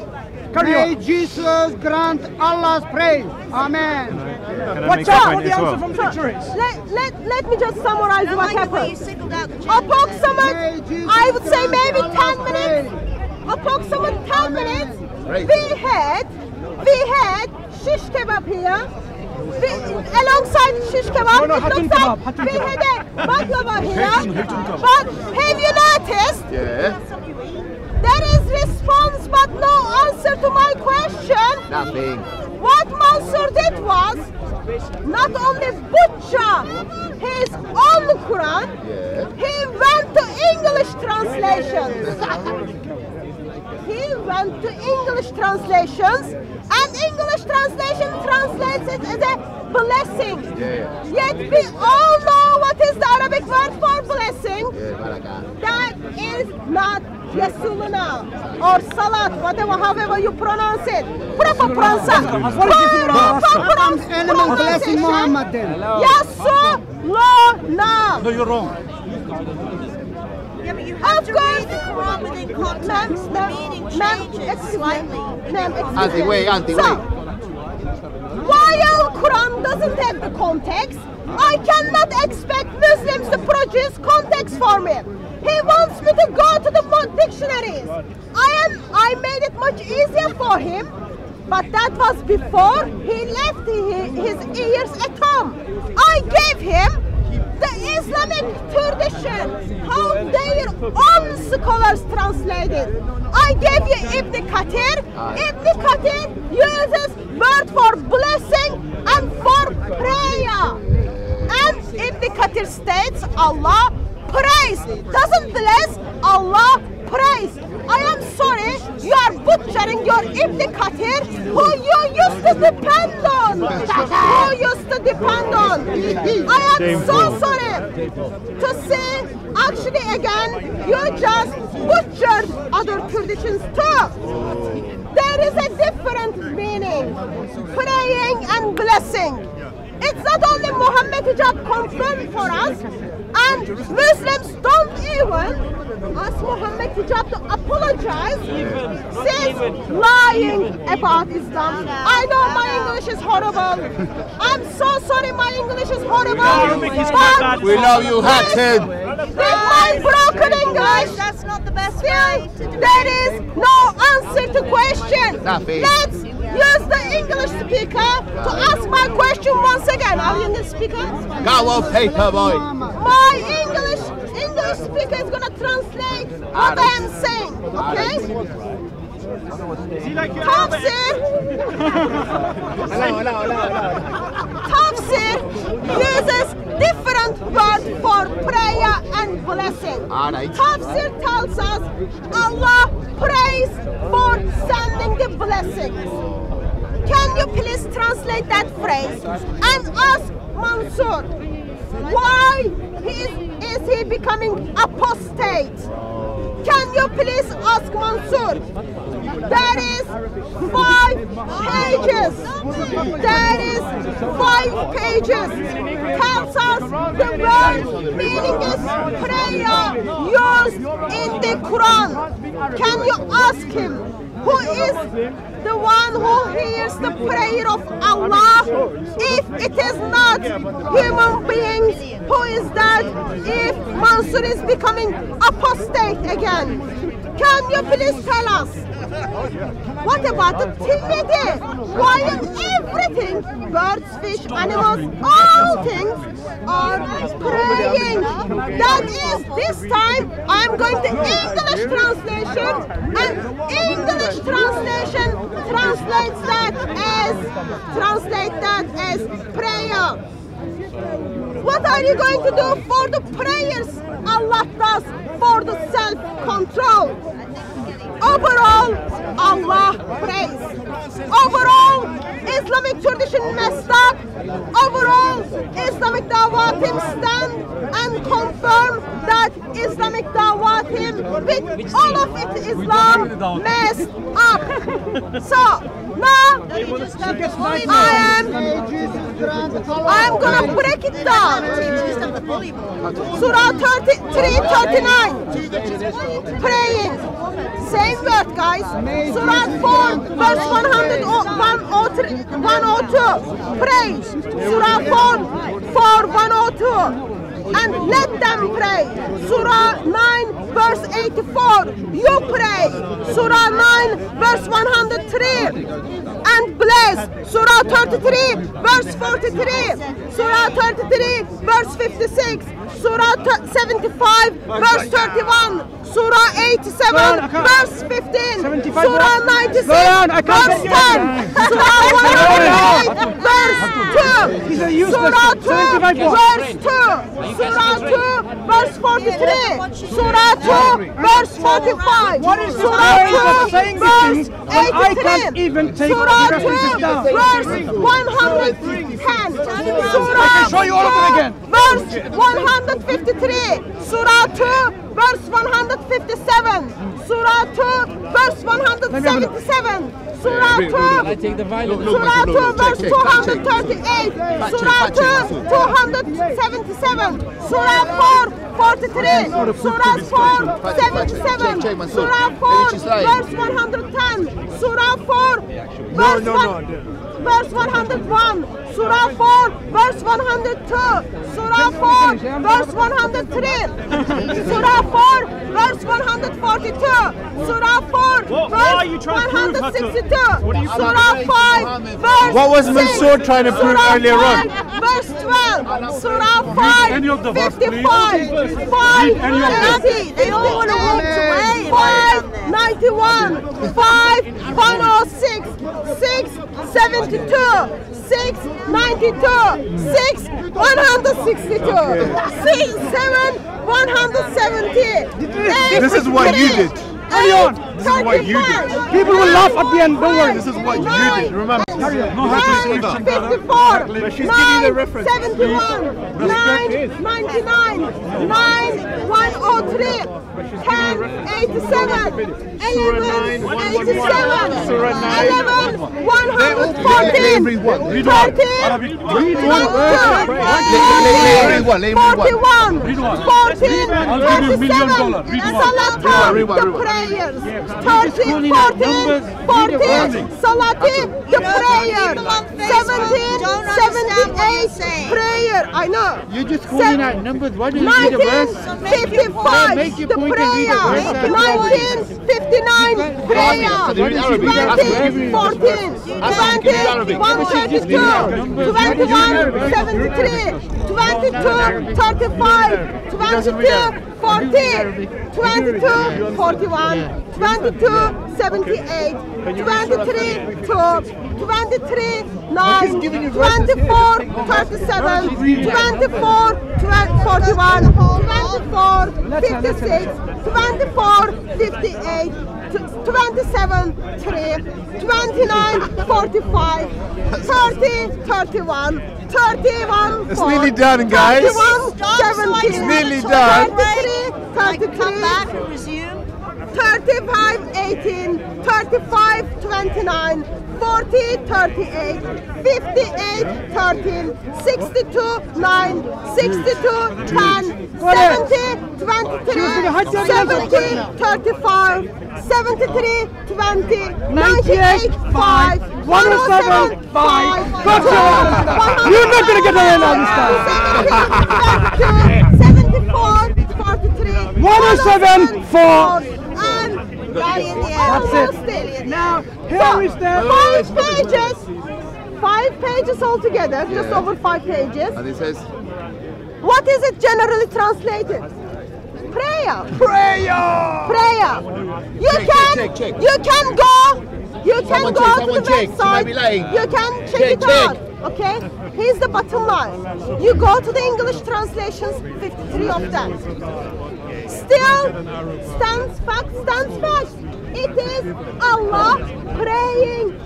Carry May on. Jesus grant Allah's praise. Amen. Can I Watch make a out for the answer well? from dictionaries. Let, let, let me just summarize I what like the way you happened. singled out the gender. Approximate, I would say maybe 10 minutes. Approximate 10 minutes. Right. We had, we had shish kebab here. We, alongside shish kebab, No, no, it looks like hatun we had a baklava here. But have you noticed Yeah. there is response but no answer to my question? Nothing. What Mansur did was not only butcher his own Quran, Yeah. he went to English translations. he went to English translations, and English translation translates it as a blessing. Yeah. Yet we all know what is the Arabic word for blessing. Yeah. That is not Yesuluna or Salat, whatever, however you pronounce it. Proper pronunciation. What is Proper Comes element blessing pronunciation. Muhammad then. Yesuluna. No, you're wrong. Yeah, but you have Of course. the Quran within context. The meaning changes slightly. Auntie, wait, Auntie, so, wait. While Quran doesn't have the context, I cannot expect Muslims to produce context for me. He wants me to go to the dictionaries. I am. I made it much easier for him, but that was before he left hi- his ears at home. I gave him the Islamic tradition, how their own scholars translated. I gave you Ibn Kathir. Ibn Kathir uses word for blessing and for prayer. apostates, Allah praise. Doesn't bless, Allah praise. I am sorry, you are butchering your Ibn Kathir, who you used to depend on. Who used to depend on. I am so sorry to say, actually again, you just butchered other traditions too. There is a different meaning, praying and blessing. It's not only Muhammad Hijab confirmed for us, and Muslims don't even ask Muhammad Hijab to apologize since lying about Islam. I know my English is horrible. I'm so sorry my English is horrible. Arabic is but. We love you, Hatun. with my broken English, That's not the best Still, way to do there it. is no answer to question. Let's use the English speaker to ask my question once again. Are you English speaker? Go on, paper boy. My English English speaker is gonna translate what I am saying. Okay? Tafsir. Tafsir uses different words for prayer and blessing. Tafsir tells us Allah prays for sending the blessings. Can you please translate that phrase and ask Mansour why is, is he becoming apostate? Can you please ask Mansour? There is five pages. There is five pages. Tells us the word meaning is prayer used in the Quran. Can you ask him who is the one who hears the prayer of Allah? If it is not human beings, who is that? If Mansur is becoming apostate again, can you please tell us? What about the Tirmidhi? Why everything, birds, fish, animals, all things are praying? That is this time I'm going to English translation and English translation translates that as translate that as prayer. What are you going to do for the prayers Allah does for the self-control? Overall, Allah prays. Overall, Islamic tradition messed up. Overall, Islamic Dawah team stand and confirm that Islamic Dawah team with all of it Islam messed up. So, now I am I am gonna break it down. Surah 33, 39. Praying. Same word, guys. Surah 4, verse 100, 102. Pray. Surah 4, 4, 102. And let them pray. Surah 9, verse 84. You pray. Surah 9, verse 103. And bless. Surah 33, verse 43. Surah 33, verse 56. Surah 75, verse 31. Surah 87, on, I can't- verse 15. 75 Surah what? 96, Go on, I can't verse get you. 10. Surah 108, verse 2. He's a useless Surah 2, 75 what? verse 2. Surah 2, verse 43. Surah 2, verse 45. What is the Surah point of 2, saying these verse things when I can't 83. even take Surah the references 2, verse 110. Surah I can show you all of it 2, again. Verse 153. Surah 2, verse 157. Surah 2, verse 177. Surah 2, Surah 2, verse 238. Surah 2, 277. Surah 4, 43. Surah 4, 77. Surah 4, verse 110. Surah 4, verse 1 verse 101, Surah 4, verse 102, Surah 4, verse 103, Surah 4, verse 142, Surah 4, What- what are you verse trying to prove, Hassan? 162, What Surah 5, verse What was 6, Mansour trying to prove earlier on? Verse 12, Surah 5, any of the verse, 55, 5, any of them. 80, They all wanna walk away. 5, 91, 5, 106, 6, 72, six, ninety-two, six, one hundred sixty-two, six, seven, one hundred seventy. This is what you did. On. This is what you did. People will laugh at the end. Don't worry. This is what you did. Remember. Nine fifty-four, But she's giving the nine reference. seventy-one, nine ninety-nine, nine one oh three, ten eighty-seven, eleven eighty-seven, eleven one hundred fourteen, thirteen, Read one, read one. forty-one, fourteen, I'll give you a million dollars. Read thirty-seven, one. Salata, Read one, the read one. prayers, thirteen, fourteen, fourteen, Salati, the prayer, seventeen, seventy-eight, prayer, I know. You're just calling out numbers. Why don't you read a verse? 1955, Make your the point prayer. a verse. 1959, prayer. So they read Arabic. Ask them. 20, 14, 20, 132, 21, 73, 22, 35, 22, 40, 22, 41, 22, 78, 23, 2, 23, 9, 24, 37, 24, 41, 24, 56, 24, 58, 27, 3, 29, 45, 30, 31, 31, It's nearly done, guys. 31, 17, It's nearly done. 33, I can come 33, back and resume. 35, 18, 35, 29, 40, 38, 58, 13, 62, 9, 62, 10, 70, 23, 70, 35, 73, 20, 98, 5, 107, 5, Gotcha! You're not gonna get away now this time. 74, 43, 107, 4. That's it. Now, here is the. Uh, five pages. Five pages altogether, just over five pages. And it says, What is it generally translated? Prayer. Prayer. Prayer. You Check, can. check, check. You can go. You can Someone go check, to the check. Website. might be lying. You can check, Check, it out. Okay. Here's the bottom line. You go to the English translations, 53 of them. Still stands fact, stands fact. It is Allah praying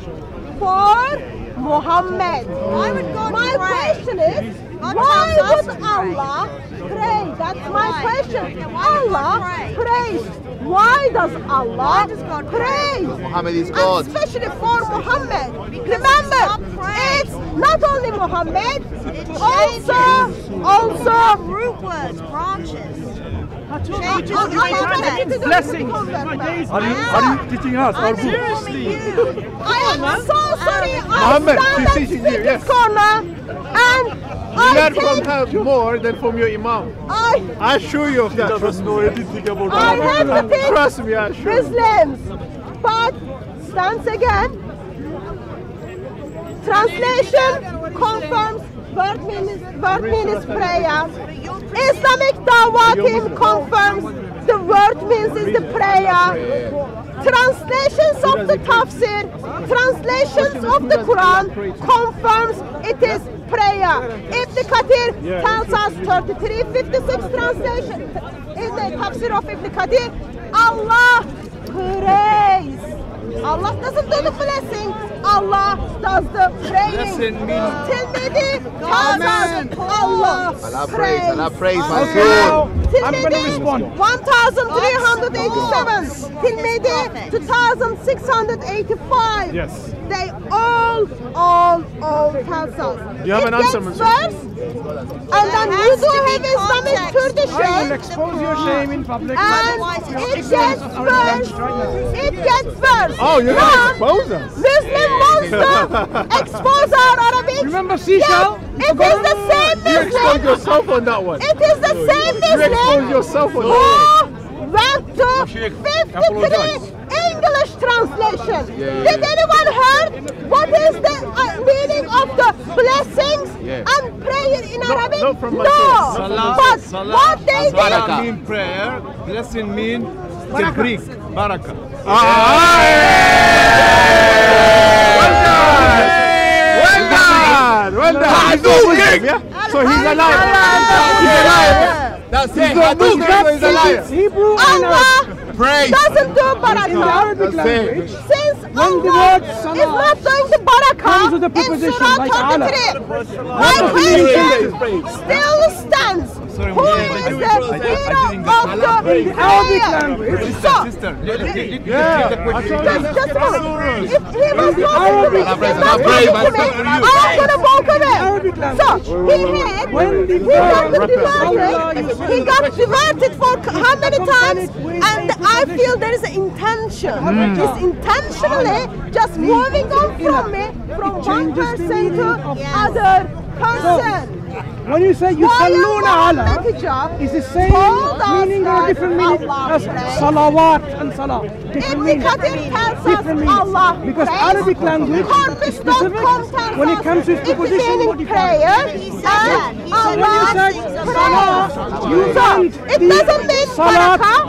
for Muhammad. Why would God My pray? question is, God why tells would to pray. Allah pray? That's my Why? question. Yeah, why Allah pray? prays. Why does Allah Why does God pray? Muhammad is And God. especially for Muhammad. Because Remember, it's not praise. it's not only Muhammad, It also, also root words, branches. Changes Changes I am ready to do Blessing. convert now. Are you, are you teaching us our book? Seriously. I am so sorry. I Muhammad, stand she's teaching you, yes. corner uh, and You I learn from her more than from your imam. I, I assure you of that. He doesn't know Trust me. I have to take Trust me, I assure you. Muslims. But stance again. Translation confirms word means, word means prayer. Islamic Dawah team confirms the word means is the prayer. Translations of the tafsir, translations of the Quran confirms it is prayer. Ibn Kathir tells us 3356 translation in the tafsir of Ibn Kathir, Allah prays. Allah doesn't do the blessing. Allah does the praying. Blessing means- Tirmidhi tells us Allah Allah praise, Allah praise, Okay, Mansur. now I'm gonna respond. 1387 Tirmidhi 2685 Yes. they all all all tells us You have It an answer, gets Mansur. and then you do have Islamic I will expose your shame in public. and it gets worse it gets worse Oh, you're Now, gonna expose us. Muslim wants to expose our Arabic Remember Seashell? yeah, it is the same You expose yourself on that one. it is the same You expose yourself on who that went to 53 English translation. yeah, Did yeah. anyone heard what is the uh, meaning of the blessings Yeah. and prayer in Arabic? not from no, source. but what they did. Salah mean prayer. Blessing mean tabrik, baraka. Well done. Well done. lying, yeah? So he's a liar. He's a liar. That's it. Muslim, so he's a liar. Hebrew Allah Praise. doesn't do in the barakah. Arabic language, Since Allah is not doing the barakah in Surah Allah. 33, my question still stands. Who is the hero of the Arabic language, So, Yeah. just, just a moment. If he was not Arabic not language. talking to I'm gonna walk away. Arabic language. So, he had, he got diverted, he got diverted for how many times? And I feel there is an intention. He's intentionally just moving on from me, from one person to other person. when you say you want ala, hijab? is the same meaning or different meaning as salawat and salah? Different meaning. Different us meanings. Allah Because. Arabic language specific. When it comes to its preposition, what prayer it? He and He When you say salah, you So, it doesn't mean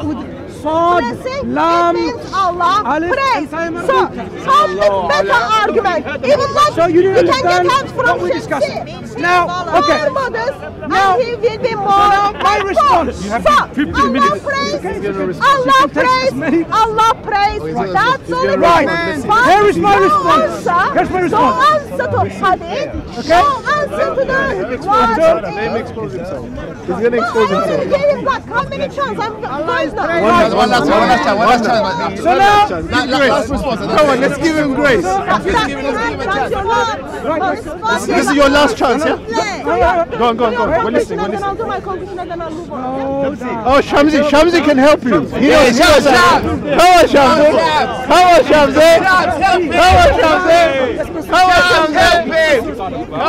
with Sad, Lam, it means Allah Alif, Simon So, some better argument. Even like So you didn't can get help from what discussed. Now, okay. Our mothers, Now- and he will be more now my response. You have so, 15 Allah minutes. prays, you Allah you prays, Allah prays. Right. That's all it Right. is. Here is my response. Answer, Here's my response. No answer to hadith. Okay. No answer to the word. Let him expose himself. He's gonna expose himself. Him how many chances? I'm going now. One, one last one, one last chance, one last chance. man. So now, La- la- Last response. and that's Come on, it. let's give him grace. That's give him- let's give him a chance. This is your last chance, yeah? Go Go on, go on, go on. We're listening, we're listening. I'll do my conclusion and then I'll move on. oh, down. Oh, Shamsi, Shamsi can help you. He knows, he knows. Shams. Come on, Shamsi. Come on, Shamsi. Come on, Shamsi. Come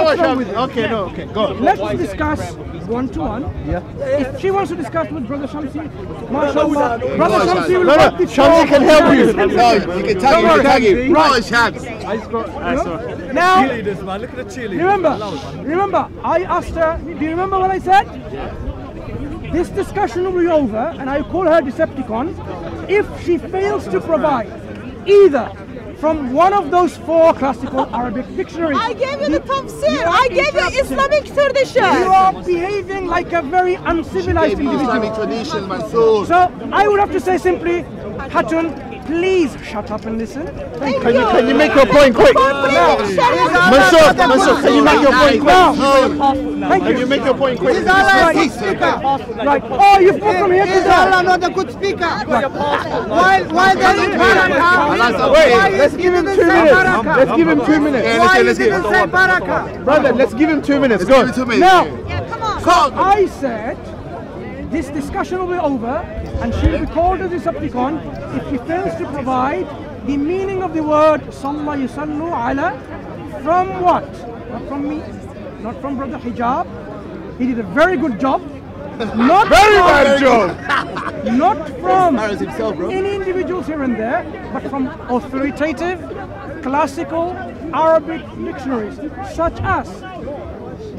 on, Shamsi. Come on, Shamsi. Okay, no, okay, go. Let's discuss one to one. Yeah. If she wants to discuss with Brother Shamsi, mashallah, Brother Shamsi will No, no, walk the Shamsi floor. can help you. No, you can tag him, you can tag him. Come on, Shams. Now, Cheerleaders, man. Look at the cheerleaders. remember, remember, I asked her, do you remember what I said? This discussion will be over, and I call her Decepticon if she fails to provide either from one of those four classical Arabic dictionaries. I gave you the You tafsir. I gave you Islamic Islamic You are behaving like a very uncivilized Maybe Islamic individual. traditions, Mansoor. So I would have to say simply, Hatun, please shut up and listen. Thank Can you, can you make your point quick? Mansoor, Mansoor, can you make your point quick? Thank Can you you. make your point quick? Right. Oh, you fought from here to Is there. Allah not a good speaker? Why, why there is barakah? Wait, let's give him two minutes. Let's give him two minutes. Yeah, Why let's he give didn't say barakah? Brother, let's give him two minutes. Give Go. it to me. Now, Yeah, come on. I said this discussion will be over and she will be called a Decepticon if she fails to provide the meaning of the word Salla yusallu ala from what? Not from me, not from Brother Hijab. He did a very good job. Not Very from- bad job. not from Embarrass himself, bro. any individuals here and there, but from authoritative, classical Arabic dictionaries, such as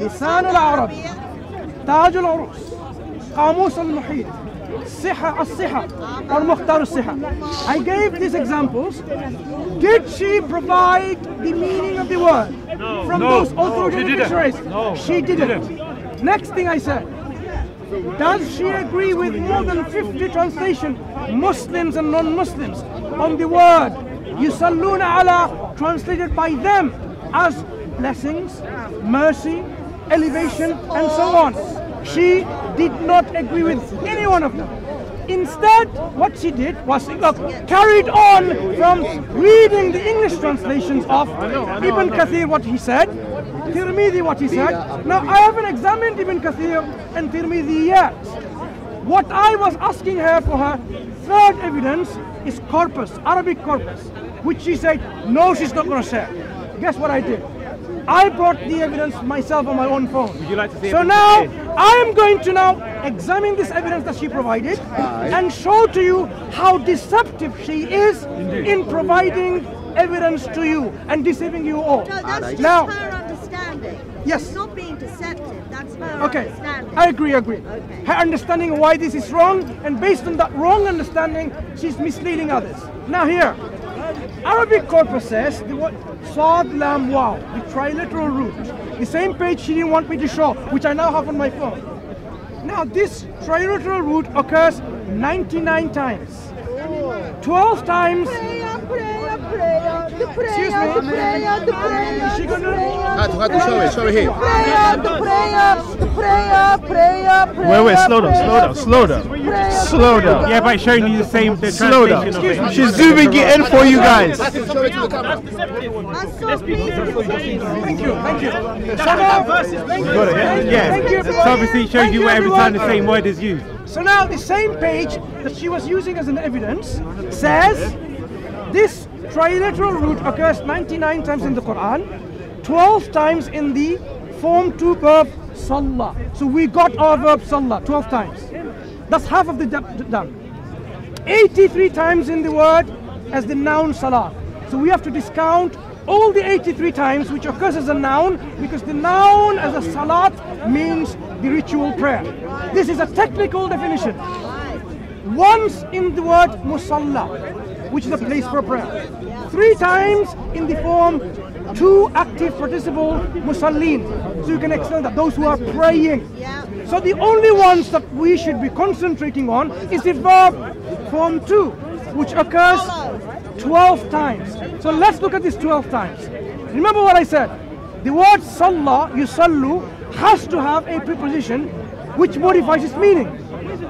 لسان العربي تاج العروس قاموس المحيط or Mukhtar Siha. I gave these examples. Did she provide the meaning of the word no, from no, those authoritative dictionaries? No, she didn't. didn't. Next thing I said, does she agree with more than 50 translation, Muslims and non-Muslims, on the word Yusalluna Allah, translated by them as blessings, mercy, elevation, and so on? She did not agree with any one of them. Instead, what she did was look, carried on from reading the English translations of Ibn Kathir what he said, Tirmidhi what he said. Now I haven't examined Ibn Kathir and Tirmidhi yet. What I was asking her for her third evidence is corpus, Arabic corpus, which she said, no, she's not going to share. Guess what I did? I brought the evidence myself on my own phone. Would you like to see so evidence now? I am going to now examine this evidence that she provided and show to you how deceptive she is in providing evidence to you and deceiving you all. No, that's just now, her understanding. Yes. It's not being deceptive. That's her Okay, understanding. I agree, agree. Okay. Her understanding why this is wrong, and based on that wrong understanding, she's misleading others. Now here, Arabic corpus says the word Sad Lam Wow, the triliteral root. The same page she didn't want me to show, which I now have on my phone. Now this triliteral root occurs 99 times. 12 times. Prayer, prayer, prayer, the prayer, Excuse me. the prayer, the prayer, Is she the gonna- prayer, Hatu, hatu, show it, show it here. the prayer, the prayer, prayer, prayer. Wait, wait, slow down, slow down, slow down. Slow down. Yeah, but showing you the same the Slow down. translation of it. She's zooming it in for you guys. Hatu, show it to the camera. And so beautiful. Thank you, thank you. So now, thank you, Got it, yeah? Yeah. thank you. So obviously it shows you you, where every time the same word is used. So now the same page that she was using as an evidence says this triliteral root occurs 99 times in the Quran, 12 times in the form to verb salah. So we got our verb salah 12 times. That's half of the done. 83 times in the word as the noun salah. So we have to discount all the 83 times which occurs as a noun because the noun as a salat means the ritual prayer. This is a technical definition. Once in the word musalla, which is a place for prayer. Three times in the form two active participle musallin. So you can extend that, those who are praying. So the only ones that we should be concentrating on is the verb form two, which occurs 12 times. So let's look at this 12 times. Remember what I said. The word salla, yusallu, has to have a preposition which modifies its meaning.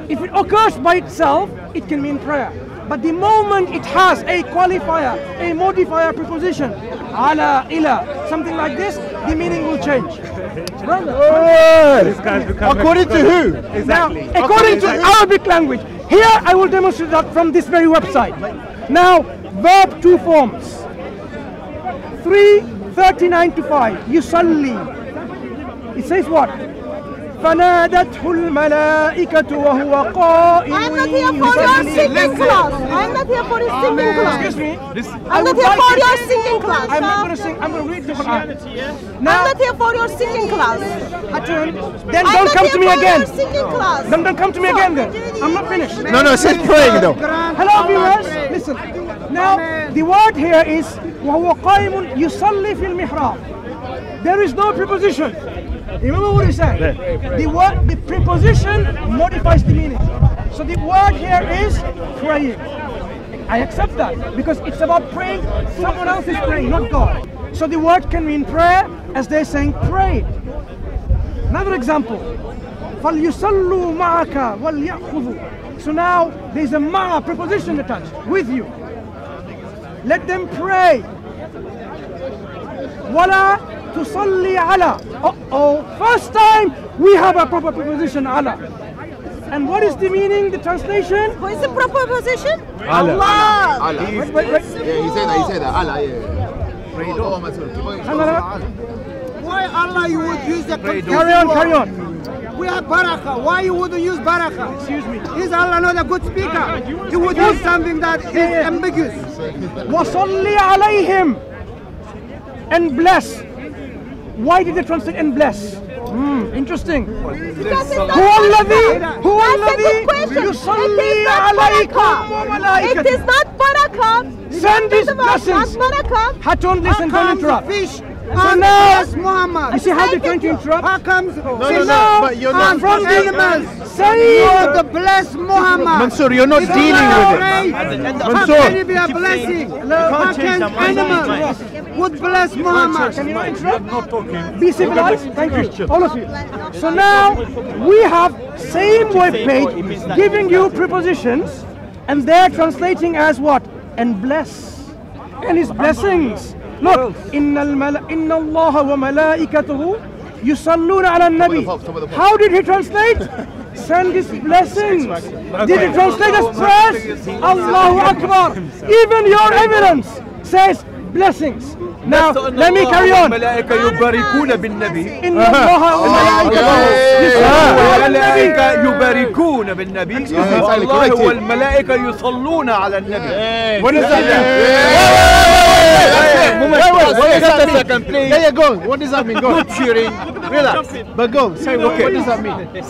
If it occurs by itself, it can mean prayer. But the moment it has a qualifier, a modifier preposition, ala, ila, something like this, the meaning will change. This guy's According to who? Exactly. Now, according to Arabic language, here I will demonstrate that from this very website. Now, verb two forms. 339 to 5. Yusalli. It says what? فنادته الملائكة وهو قائم I'm not here for your singing class. I'm not here for your singing class. Excuse me. I I'm not here for you- your singing class. I'm not going to sing. I'm going to read the Quran. I'm not here for your singing class. Atun, then don't come to me again. Then don't come to me again then. I'm not finished. No, no, it says praying though. Hello viewers, listen. Now the word here is وهو قائم يصلي في المحراب. There is no preposition. Remember what he said? The word, the preposition modifies the meaning. So the word here is praying. I accept that because it's about praying. Someone else is praying, not God. So the word can mean prayer as they're saying pray. Another example. فَلْيُصَلُّوا مَعَكَ وَلْيَأْخُذُوا So now there's a ma preposition attached with you. Let them pray. وَلَا تُصَلِّي عَلَى Uh-oh. First time we have a proper preposition ala. And what is the meaning, the translation? What is the proper position? Allah. Allah. Allah. Wait, wait, wait. Yeah, he said that, he said that. Allah, yeah. Pray it on. Why Allah you would use the Carry on, carry on. We have barakah. Why you wouldn't use barakah? Excuse me. Is Allah not a good speaker? He would use something that is ambiguous. وَصَلِّ عَلَيْهِمْ And bless. why did they translate and bless? Hmm, interesting. Who alladhi? Who alladhi? Yusalli alaykum wa malaikatuh. It is not barakah. Send his blessings. Not barakah. Hatun, listen, don't interrupt fish So bless Muhammad. you see how they're trying to interrupt? How comes no, fish no, now, but you're and not- from the animals? saying You the bless Muhammad. Mansoor, you're not dealing with it. prays, How Mansoor. can it be a blessing? How can animals would bless Muhammad? Can you not interrupt? Be civilized. Thank you, all of you. So now we have same web page giving you prepositions, and they're translating as what? And bless. And his blessings. Look, إن المل... إن الله وملائكته يصلون على النبي. How did he translate? Send his blessings. Did he translate as prayers? Allahu Akbar. Even your evidence says blessings. Now, let me carry on. الملائكة يباركون بالنبي إن الله وملائكته يصلون على الملائكة النبي. يباركون بالنبي والله. والملائكة يصلون على النبي What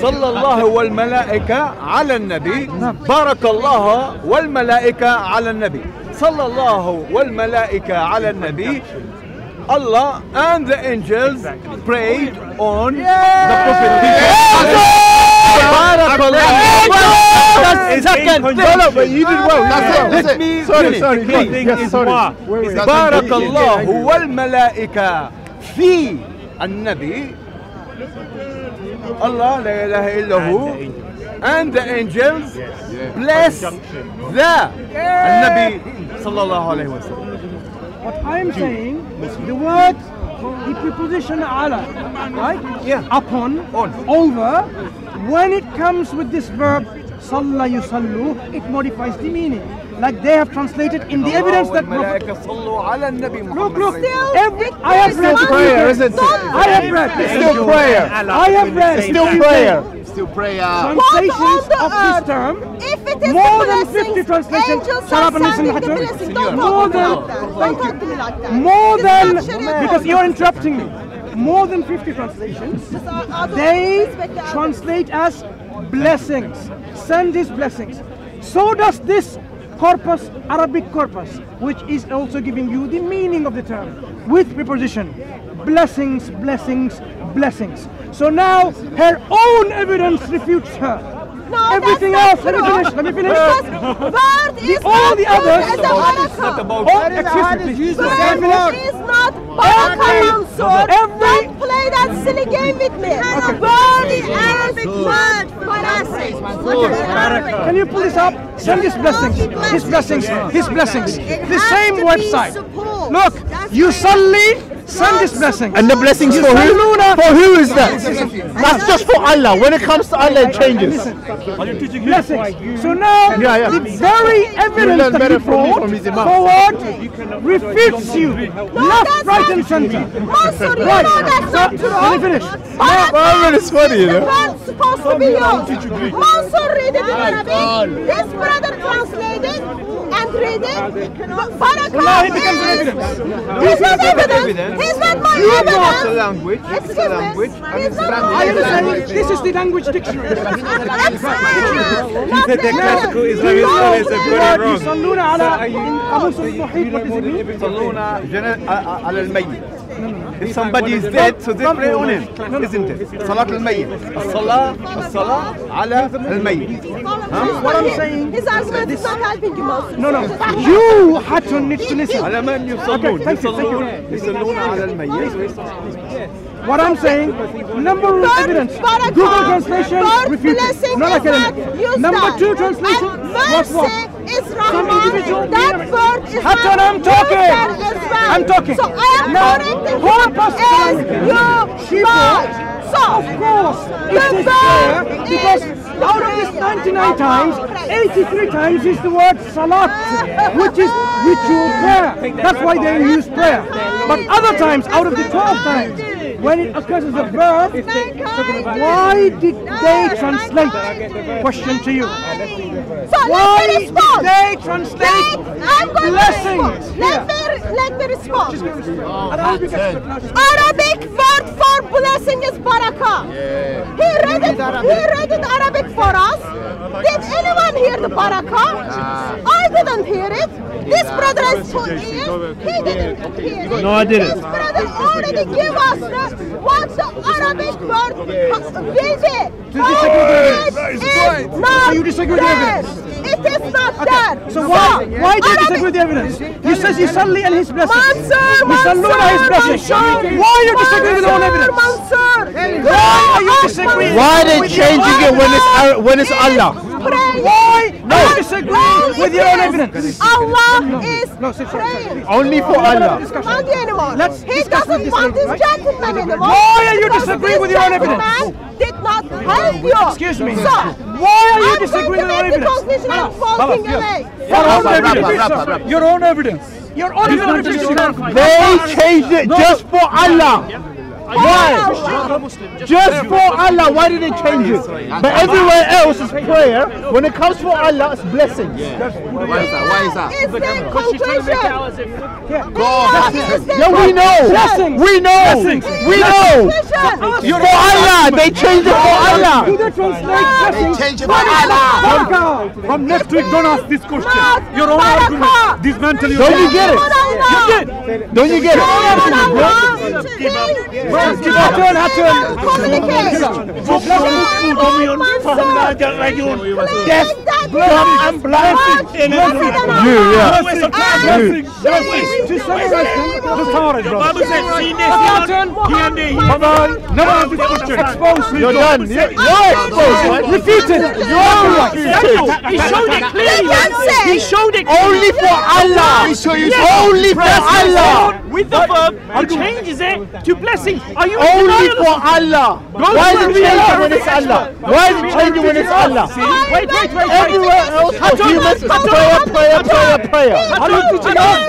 صلى الله والملائكة على النبي بارك الله والملائكة على النبي صلى الله والملائكة على النبي الله and the angels prayed on the prophet بارك الله second No, no, but you did well. That's it. Let That's me it. Sorry, finish. sorry. The key thing Yes, is sorry. what? Wait, wait. بارك الله والملائكة في النبي الله لا إله إلا هو and the angels bless the النبي صلى الله عليه وسلم What I'm saying, the word, the preposition ala, right? Yeah. Upon, On. over, when it comes with this verb, salla yusallu, it modifies the meaning. Like they have translated in the evidence that Prophet... Look, look, every, I have read... still prayer, is it? I have read. It's still prayer. I have read. It's still prayer still prayer. Translations of this term, more than 50 translations, shut up and listen, More than, thank you. More than, because you're interrupting me. More than 50 translations. They translate as blessings. Send his blessings. So does this corpus, Arabic corpus, which is also giving you the meaning of the term with preposition. Blessings, blessings, blessings. So now her own evidence refutes her. No, Everything that's else, let me finish, let me finish. Because word is all not the good others- as a It's not barakah. about Oh, excuse me, please. Let me Word finish. is not barakah, Every- Mansoor. every- Don't play that silly game with me. Word is Arabic word for blessing. Can you pull this up? Send his blessings. His blessings. His blessings. The same website. Look, you suddenly send his blessings. And the blessings for who? For who is that? That's just for Allah. When it comes to Allah, it changes. blessings. So now, Yeah, yeah. the very evidence learn that better you from brought his imam. forward refutes you. Left, right, and center. Mansoor, you Right. know that's So, not true. let me finish. Barakah Well, it's funny, you is the know. word supposed to be used. Mansoor read it in Arabic. This brother translated and read it. Farrakhan no, he becomes is, evidence. No, he's not evidence. evidence. He's not my you evidence. not the language. Excuse the language. He's not my language. This is the language dictionary. That's it. classical Islam is always a good wrong. يصلون على قاموس المحيط يصلون على الميت. If somebody is dead, so they pray on him, isn't it? صلاة الميت. الصلاة الصلاة على الميت. Huh? What I'm him. saying. His argument this. is not helping you, Moses. No, no. you had to need to listen. على من يصلون؟ يصلون يصلون على الميت What I'm saying, number one evidence, Google translation, refuted. Not academic. Number two translation, what what? is Rahman. That word is Hatun, I'm talking. Well. I'm talking. So I am now, correcting you. Is your she So of course, the word is out of this 99 times, 83 times is the word salat, which is ritual prayer. That's why they use prayer. But other times, out of the 12 times, when it occurs as a verb, why did they translate? Question to you. Why did they translate Let, I'm going blessings? to respond. Let me, let me respond. Arabic expert. Arabic word for blessing is barakah. He read it. He read it Arabic for us. Did anyone hear the barakah? Ah. I didn't hear it. This brother has two ears. He didn't hear it. No, I didn't. This brother already give us the, what the Arabic word will be. disagree with evidence. It is not So you disagree with the evidence? It is not there. So why why do you Arabic- disagree with the evidence? You says you suddenly and his blessings. Mansoor, Yusalluna his blessings. Mansoor, Why you disagree with your own evidence? Mansoor, Why are you disagreeing? Why are they changing it when it's when it's Allah? Pray. Why No. are you disagreeing with your own evidence? Allah is No, sit, sit, sit, praying. Only for Allah. Not the anymore. Let's he discuss doesn't with this want lady, his right? gentleman anymore. Why are you because disagreeing this with your own evidence? gentleman Did not help you. Excuse me. So, Why are you I'm disagreeing going with to your own make the evidence? conclusion and walking away. Your own Rapper, evidence. Your own evidence. Your own evidence. They changed it just for Allah. Why? Just for Allah, why did they change it? But everywhere else is prayer. When it comes for Allah, it's blessing. Why is that? Why is that? It's the conclusion. God. Yeah, we know. Blessings. We know. We know. For Allah, they changed it for Allah. Do they translate blessings? Change it for Allah. From next week, don't ask this question. Not Your own barakah. argument. Dismantle your Don't you get it? You did. Don't you get it? Hatun, Hatun. Communicate. Deaf, dumb, and blind. You, yeah. You. To summarize them, The summarize, brother. Bible says, see this, Hatun, he and they, Bye-bye. Never ask this question. expose You're done. You're you're exposed, man. Refute it. You're right. He showed it clearly. He showed it Only for Allah. Only for Allah. With the verb. He changes it to blessing. Are you Only denial for Allah. Why is it changing when it's Allah? Why is it changing when it's Allah? Wait, wait, wait, Everywhere else for humans is prayer, prayer, prayer, prayer. How do you teach it us?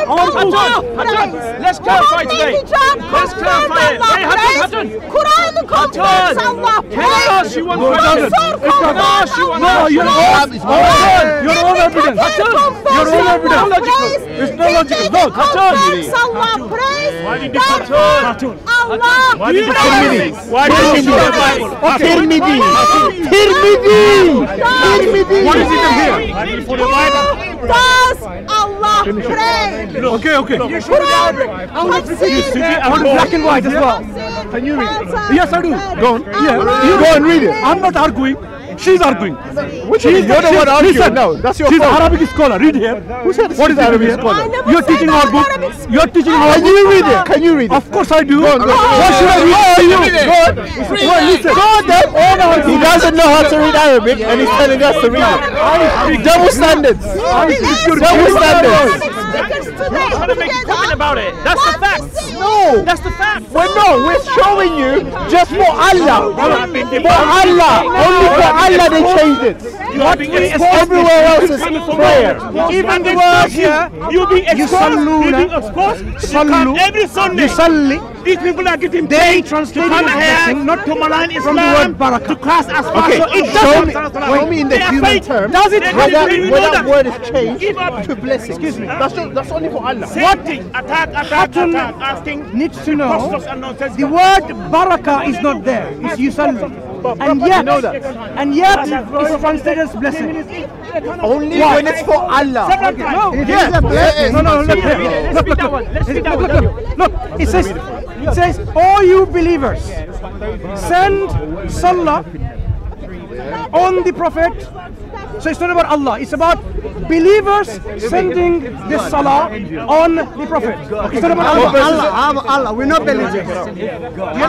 Let's clarify today. Let's clarify it. Hey, Hatun, Hatun. Quran confirms Allah Can I ask you one question? Can I ask you one No, question? you're all, your own evidence. Your own evidence. It's not logical. No, Confirms Allah praise. Why did you Therefore, Hatun? Allah Why did you praise. Why did you show the Bible? Tirmidhi. Tirmidhi. Tirmidhi. What is it in here? Does Allah praise? Okay, okay. Quran concedes I want it black and white as well. Can you read? Yes, I do. Go on. Yeah. You go and read it. I'm not arguing. She's arguing. Which is, you're the one arguing. No, that's your She's an fault. Arabic scholar. Read here. Who said What is Arabic here? scholar? You're teaching our book. Arabic. You're teaching our Can you read it? Can you read it? Of course I do. Go on, go on. Why should I read to you? Go on. Go on, listen. Go on, then. He doesn't know how to read Arabic and he's telling us to read it. Double standards. Double standards. Speakers Trying to make a comment about it. That's the fact. No. That's the fact. Well, no, we're showing you just for Allah. For Allah. Only for Allah they changed it. What Everywhere else is prayer. Even the word here, you being exposed, you being exposed. You come every Sunday. Yusalli. These people are getting paid to come here, not to malign Islam, to class as Okay, So it doesn't. show me in the human term Does it? that, You that word is changed to blessing. Excuse me. That's, just, that's only for Allah. Thing. Attack, attack, attack. Asking needs to know questions and nonsense. the word barakah is not there. It's yusalli. And yet, know that. and yet, it's translated as blessing. Only when it's for Allah. No, Yeah. no, no, look here. Look, look, look. Let's read that Look, look, look. Look, it says, it says, all you believers, send salah on the Prophet. So it's not about Allah, it's about believers sending the salah on the Prophet. It's not about Allah. Allah, Allah, we're not believers.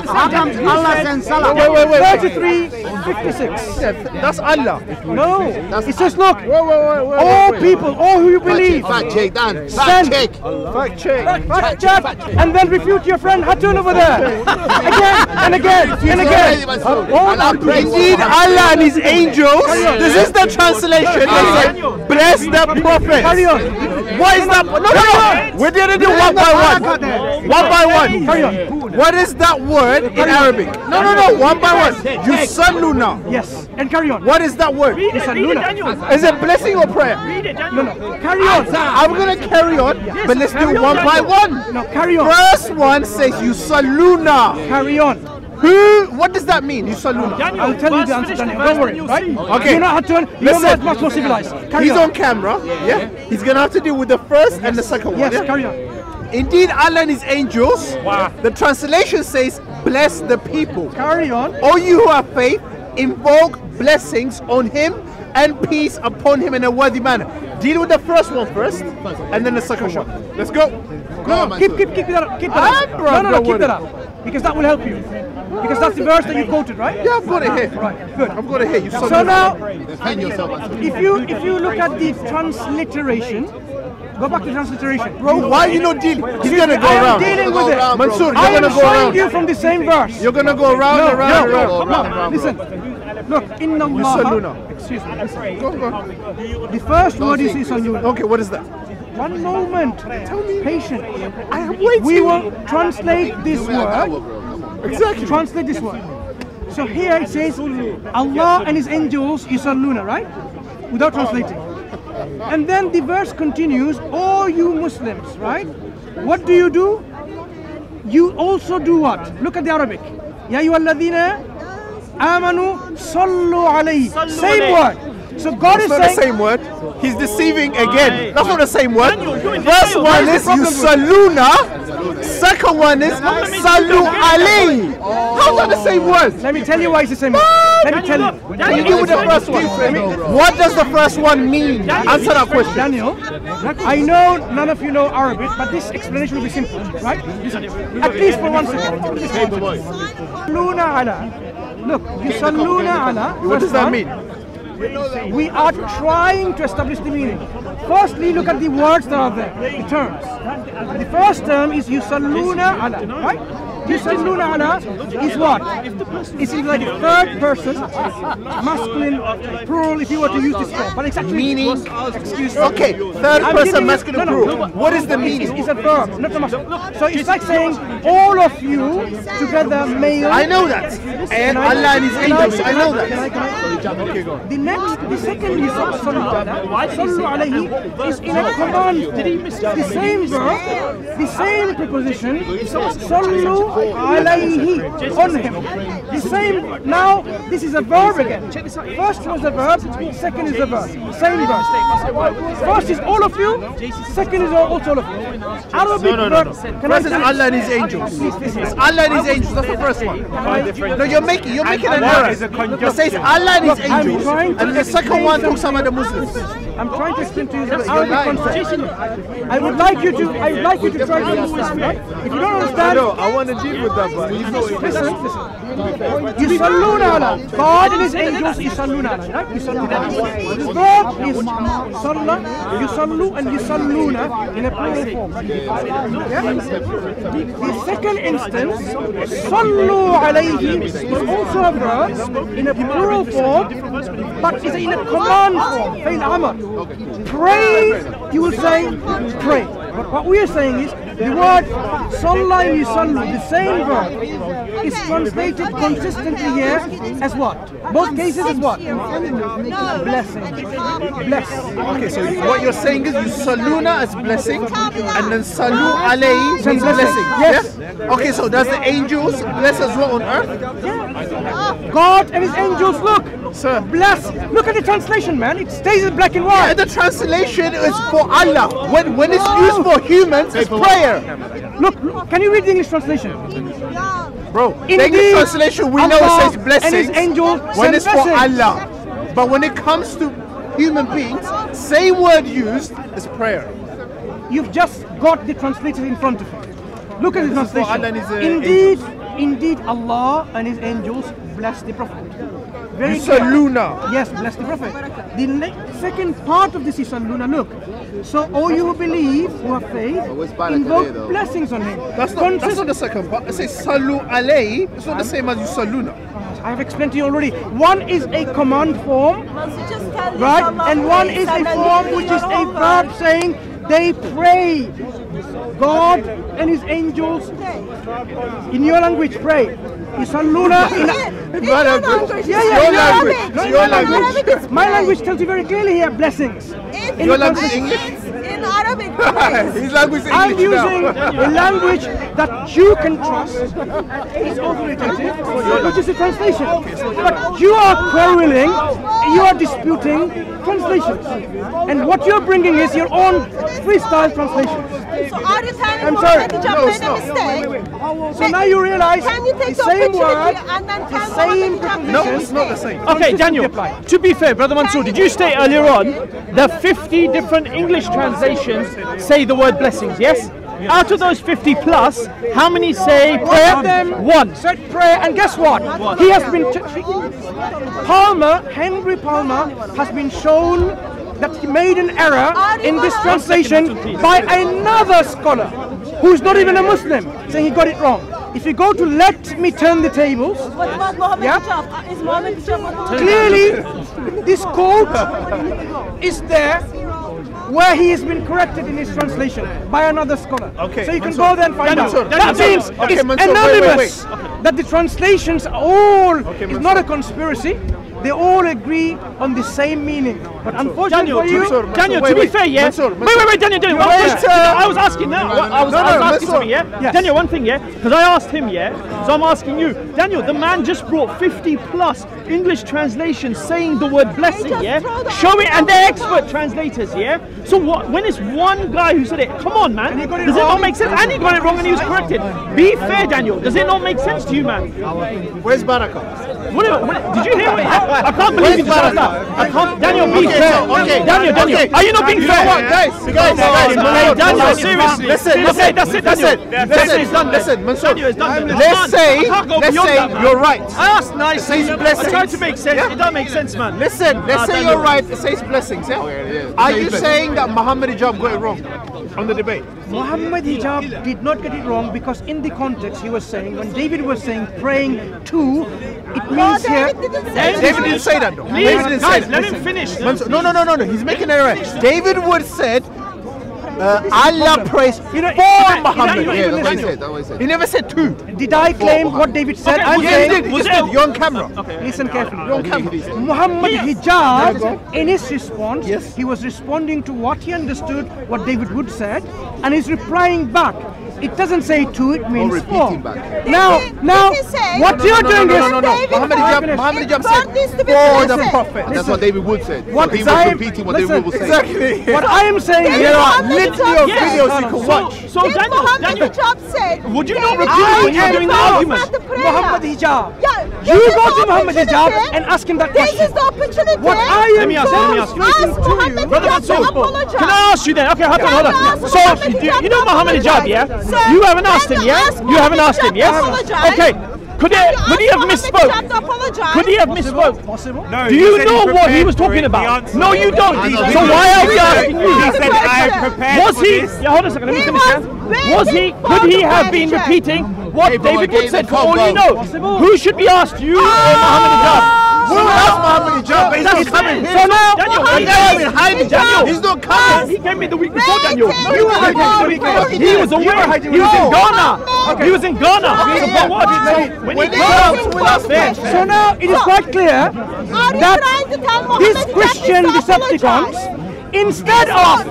How come Allah sends salah? Wait, wait, wait. 33, 56. That's Allah. No, it says, look, Wait, wait, wait, wait. all wait. people, all who you believe, Fact check, Dan. Send. Fact check. Fact check. fact check, and then refute your friend Hatun over there. Again and again and again. Hold on. Indeed, Allah and His angels. This is the translation. They say, bless the prophet. Carry on. What is that? No, no, no. We're going to do one by one. One by one. Carry on. What is that word in Arabic? No, no, no. One by one. Yusalluna. Yes, and carry on. What is that word? It's a Luna. Is it blessing or prayer? Read it, Daniel. No, no, carry on. I'm going to carry on, but let's do one by Daniel. one. No, carry on. First one says Yusalluna. Carry on. Who? What does that mean? You Yusalluna. Daniel, I'll tell you the answer, Daniel. the Don't worry, you'll right? see. Okay. You're not Hatun. You're Listen. not much more civilized. Carry He's on. on camera. Yeah. He's going to have to deal with the first and the second one. Yes, yeah? carry on. Indeed, Allah and His angels. The translation says, "Bless the people." Carry on. All you who have faith, invoke blessings on Him and peace upon Him in a worthy manner. Deal with the first one first, and then the second one. Let's go. Go on, Keep, keep, keep that up. Keep Ah, that up. No, no, no, keep that up. Because that will help you. Because that's the verse that you quoted, right? Yeah, I've got it here. Right, good. I've got it here. You So now, yourself, if you if you look at the transliteration, go back to transliteration. Bro, why are you not dealing? He's gonna go I am around. dealing with it. around. Mansoor, I you're am gonna go around. you from the same verse. You're gonna go around, No, around, no, around. No, around, Listen, look, in. Allah. Excuse me. listen. Go, go. The first word you see is Yusalluna. Okay, what is that? One moment. Patient. I am waiting. We will translate this word. Exactly. Translate this word. So here it says Allah and His angels yusalluna, right? Without translating. And then the verse continues, all you Muslims, right? What do you do? You also do what? Look at the Arabic. Ya ayyuhalladhina amanu sallu alayhi. Same alayhi. word. So God That's is not the same word. He's deceiving again. That's not the same word. Daniel, you're in First one What is is the yusalluna. Second one is salu alayhi. How's that the same word? Let me tell you why it's the same. Let me tell you. Can you deal with the first one? What does the first one mean? Answer that question. Daniel, I know none of you know Arabic, but this explanation will be simple, right? At least for one second. Yusalluna ala. Look, yusalluna ala. What does that mean? We are trying to establish the meaning. Firstly, look at the words that are there, the terms. The first term is yusalluna ala, right? Yusalluna ala is what? It's like the third person, masculine, plural, if you were to use this form. But exactly Meaning? Excuse me. Okay, third I'm person masculine no, no, plural. What is the meaning? It's, it's a verb, not a masculine. So it's like saying all of you together, male. I know that. And Allah and His I- angels. I know that. can I- Okay, go on. The next, the second you saw sallu ala, sallu alayhi is in a command. Did he miss the same verb, the same preposition, sallu alayhi on him. The same. Now this is a verb again. First was a verb, second is a verb. Same verb. First is all of you, second is also all of you. Arabic No, no, no, no. verb. Can I First is say- Allah and His angels. Please, please, It's. Allah and His angels. That's the first one. No, you're making you're making an Allah error. is a It says Allah and His I'm angels, trying and the second one talks something. about the Muslims. I'm trying to explain to you the Arabic concept. I would like you to. I would like you to try to understand. Right? If you don't understand, I want to achieve with that body? He's listen, listen. Yusallun ala. God and his angels, You ala. Right? Yusallun ala. This verb is you Yusallu, and you Yusalluna in a plural form. The second instance, Sallu alayhi, is also a verb in a plural form, but is in a command form. Fail Amr. Pray, you will say, pray. But what we are saying is the word salla and yusallu, the same verb, is translated consistently here as what? Both cases as what? Blessing. Bless. Okay, so what you're saying is yusalluna as blessing, and then salu alayhi Means means blessing. Yes. Yeah? Okay, so does the angels bless as well on earth? God and His angels, look, Sir. bless. Look at the translation, man. It stays in black and And white. the translation is for Allah. When when it's used for humans, it's prayer. Look, look, can you read the English translation? Bro, the English translation we know it says and blessings His angels when it's for. Allah. But when it comes to human beings, same word used is prayer. You've just got the translator in front of you. Look at the This is for translation. And uh, indeed, indeed, Allah and His angels bless the Prophet. Very clear. Yusalluna. Yes, bless the Prophet. The ne- second part of this is Salluna. Look, so all you who believe, who have faith, where's invoke blessings on him. That's not, that's not the second part. It says salu alayhi. It's not the same as yusalluna. I have explained to you already. One is a command form, right? And one is a form which is a verb saying they pray. God and His angels in your language pray. Yusalluna in In your language. Yeah, yeah, Your language. Arabic. No, your in Arabic. language. My language tells you very clearly here blessings. In Your language in- English? In Arabic. His language is English. I'm using a language that you can trust. It's authoritative, which is a translation. But you are quarreling, you are disputing translations. And what you're bringing is your own freestyle translations. So are you telling I'm me sorry. that No, you it's made a not. mistake? So now you realize Can you take the the same word, and then the same No, it's not the same. Okay, Daniel, to be fair, Brother Mansoor, did you state earlier on that 50 different English translations say the word blessings, yes? Out of those 50 plus, how many say One prayer? of them One. said prayer, and guess what? He has been. Palmer, Henry Palmer, has been shown that he made an error in this translation by another scholar who's not even a Muslim, saying he got it wrong. If you go to let me turn the tables, What Yeah. Is clearly this quote is there where he has been corrected in his translation by another scholar. Okay, So you can go there and find Mansoor, out. That Mansoor. means Okay, it's Mansoor, wait, wait, anonymous that the translations are all Okay, it's not a conspiracy. They all agree on the same meaning. But unfortunately Daniel, for you, Mansoor, Daniel, wait, to be wait. fair, yeah. Mansoor, wait, wait, wait, Daniel, Daniel. one Wait, uh, I was asking now. I was, I was no, no, asking Mansoor. something, yeah. Yes. Daniel, one thing, yeah. Because I asked him, yeah. So I'm asking you, Daniel. The man just brought 50 plus English translations saying the word blessing, yeah. Show it, and they're expert translators, yeah. So what? When it's one guy who said it, come on, man. he it Does it wrong. not make sense? And he got it wrong, and he was corrected. Be fair, Daniel. Does it not make sense to you, man? Where's Baraka? What, what, did you hear what? I, I can't believe you just asked that. I can't. Daniel, be Okay, fair. so- okay, Daniel, Daniel, okay. are you not being You fair? know what, guys, guys, guys, Hey, Daniel, Mansoor, seriously. Listen, Okay, listen, that's it, Daniel. listen, That's listen, it, it's done. listen, Mansoor. Daniel, done. Let's say, I can't go let's say you're right. Ah, I asked nice. Says I blessings. tried to make sense. It doesn't make sense, man. Listen, let's ah, say you're right. It says blessings. Yeah. Are you saying that Muhammad Hijab got it wrong on the debate? Muhammad Hijab did not get it wrong because in the context he was saying when David was saying praying to, it No, means here. David didn't say David didn't say that though. Please, David didn't say guys, that. let him finish. No, no, no, no, no. He's making an error. David Wood said, uh, Allah prays You know, for you Muhammad. you know, Yeah, that's what he said. That's what he said. He never said two. Did I claim what David said? Okay, I'm was Yeah, saying, he did. Was did. You're on camera. listen carefully. You're on camera. Muhammad Hijab, in his response, Yes. he was responding to what he understood, what David Wood said, and he's replying back. It doesn't say two, it means four. Now, now, did he say- what you're doing is no, no, no. David Muhammad Wood Hijab, said, Muhammad it Hijab said for the prophet. That's what David Wood said. What he was repeating what listen, David was saying. Exactly. what I am saying David here There are are literally Hijab of videos you can watch. So Did Daniel, Muhammad Daniel, Hijab said, Would you not David repeat I when you're doing the argument? of the prayer. Muhammad Hijab. Yeah, You this go to Muhammad Hijab opportunity. and ask him that This question. is the opportunity. What I am Let me ask you, let me ask you. Ask to you, Brother Hijab to Mansoor, can I ask you then? Okay, hold on, hold on. So, you, know Muhammad Hijab, apologize? yeah? Sir, You haven't asked him, you yeah? ask You haven't Muhammad asked him, Hijab yeah? to apologize? Okay. Could he, could he have Muhammad misspoke? Hijab to apologize? Could he have misspoke? Possible? No, Do you know what he was talking about? No, you don't. So why are we asking you? He said I prepared Was he? Yeah, hold on a second. Let me He finish. was he? Could he have been repeating what David I Wood said for all you know? Who should be asked? You or Muhammad Hijab? Who Muhammad Hijab? He's not coming here. So now, Daniel, Daniel, Hijab- hiding. Daniel. He's not coming. He came in the week before Daniel. You were hiding the week before. He was away. hiding He was in Ghana. He was in Ghana. So what? When he they comes, come to we'll us, ask. So now it is quite clear that trying to tell Muhammad these Christian? Decepticons, instead of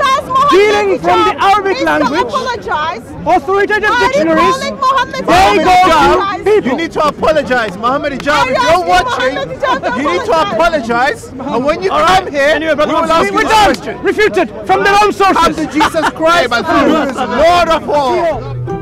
dealing from the Arabic needs language, apologize? authoritative dictionaries, they go to to people. You need to apologize, Muhammad Hijab. If you you're watching, Muhammad Hijab to you need to apologize. And when you All come right. here, Anyway, brother, we will ask sorry. you We're this done. question. Refuted from their own Come to sources. Jesus Christ, who is Lord of all.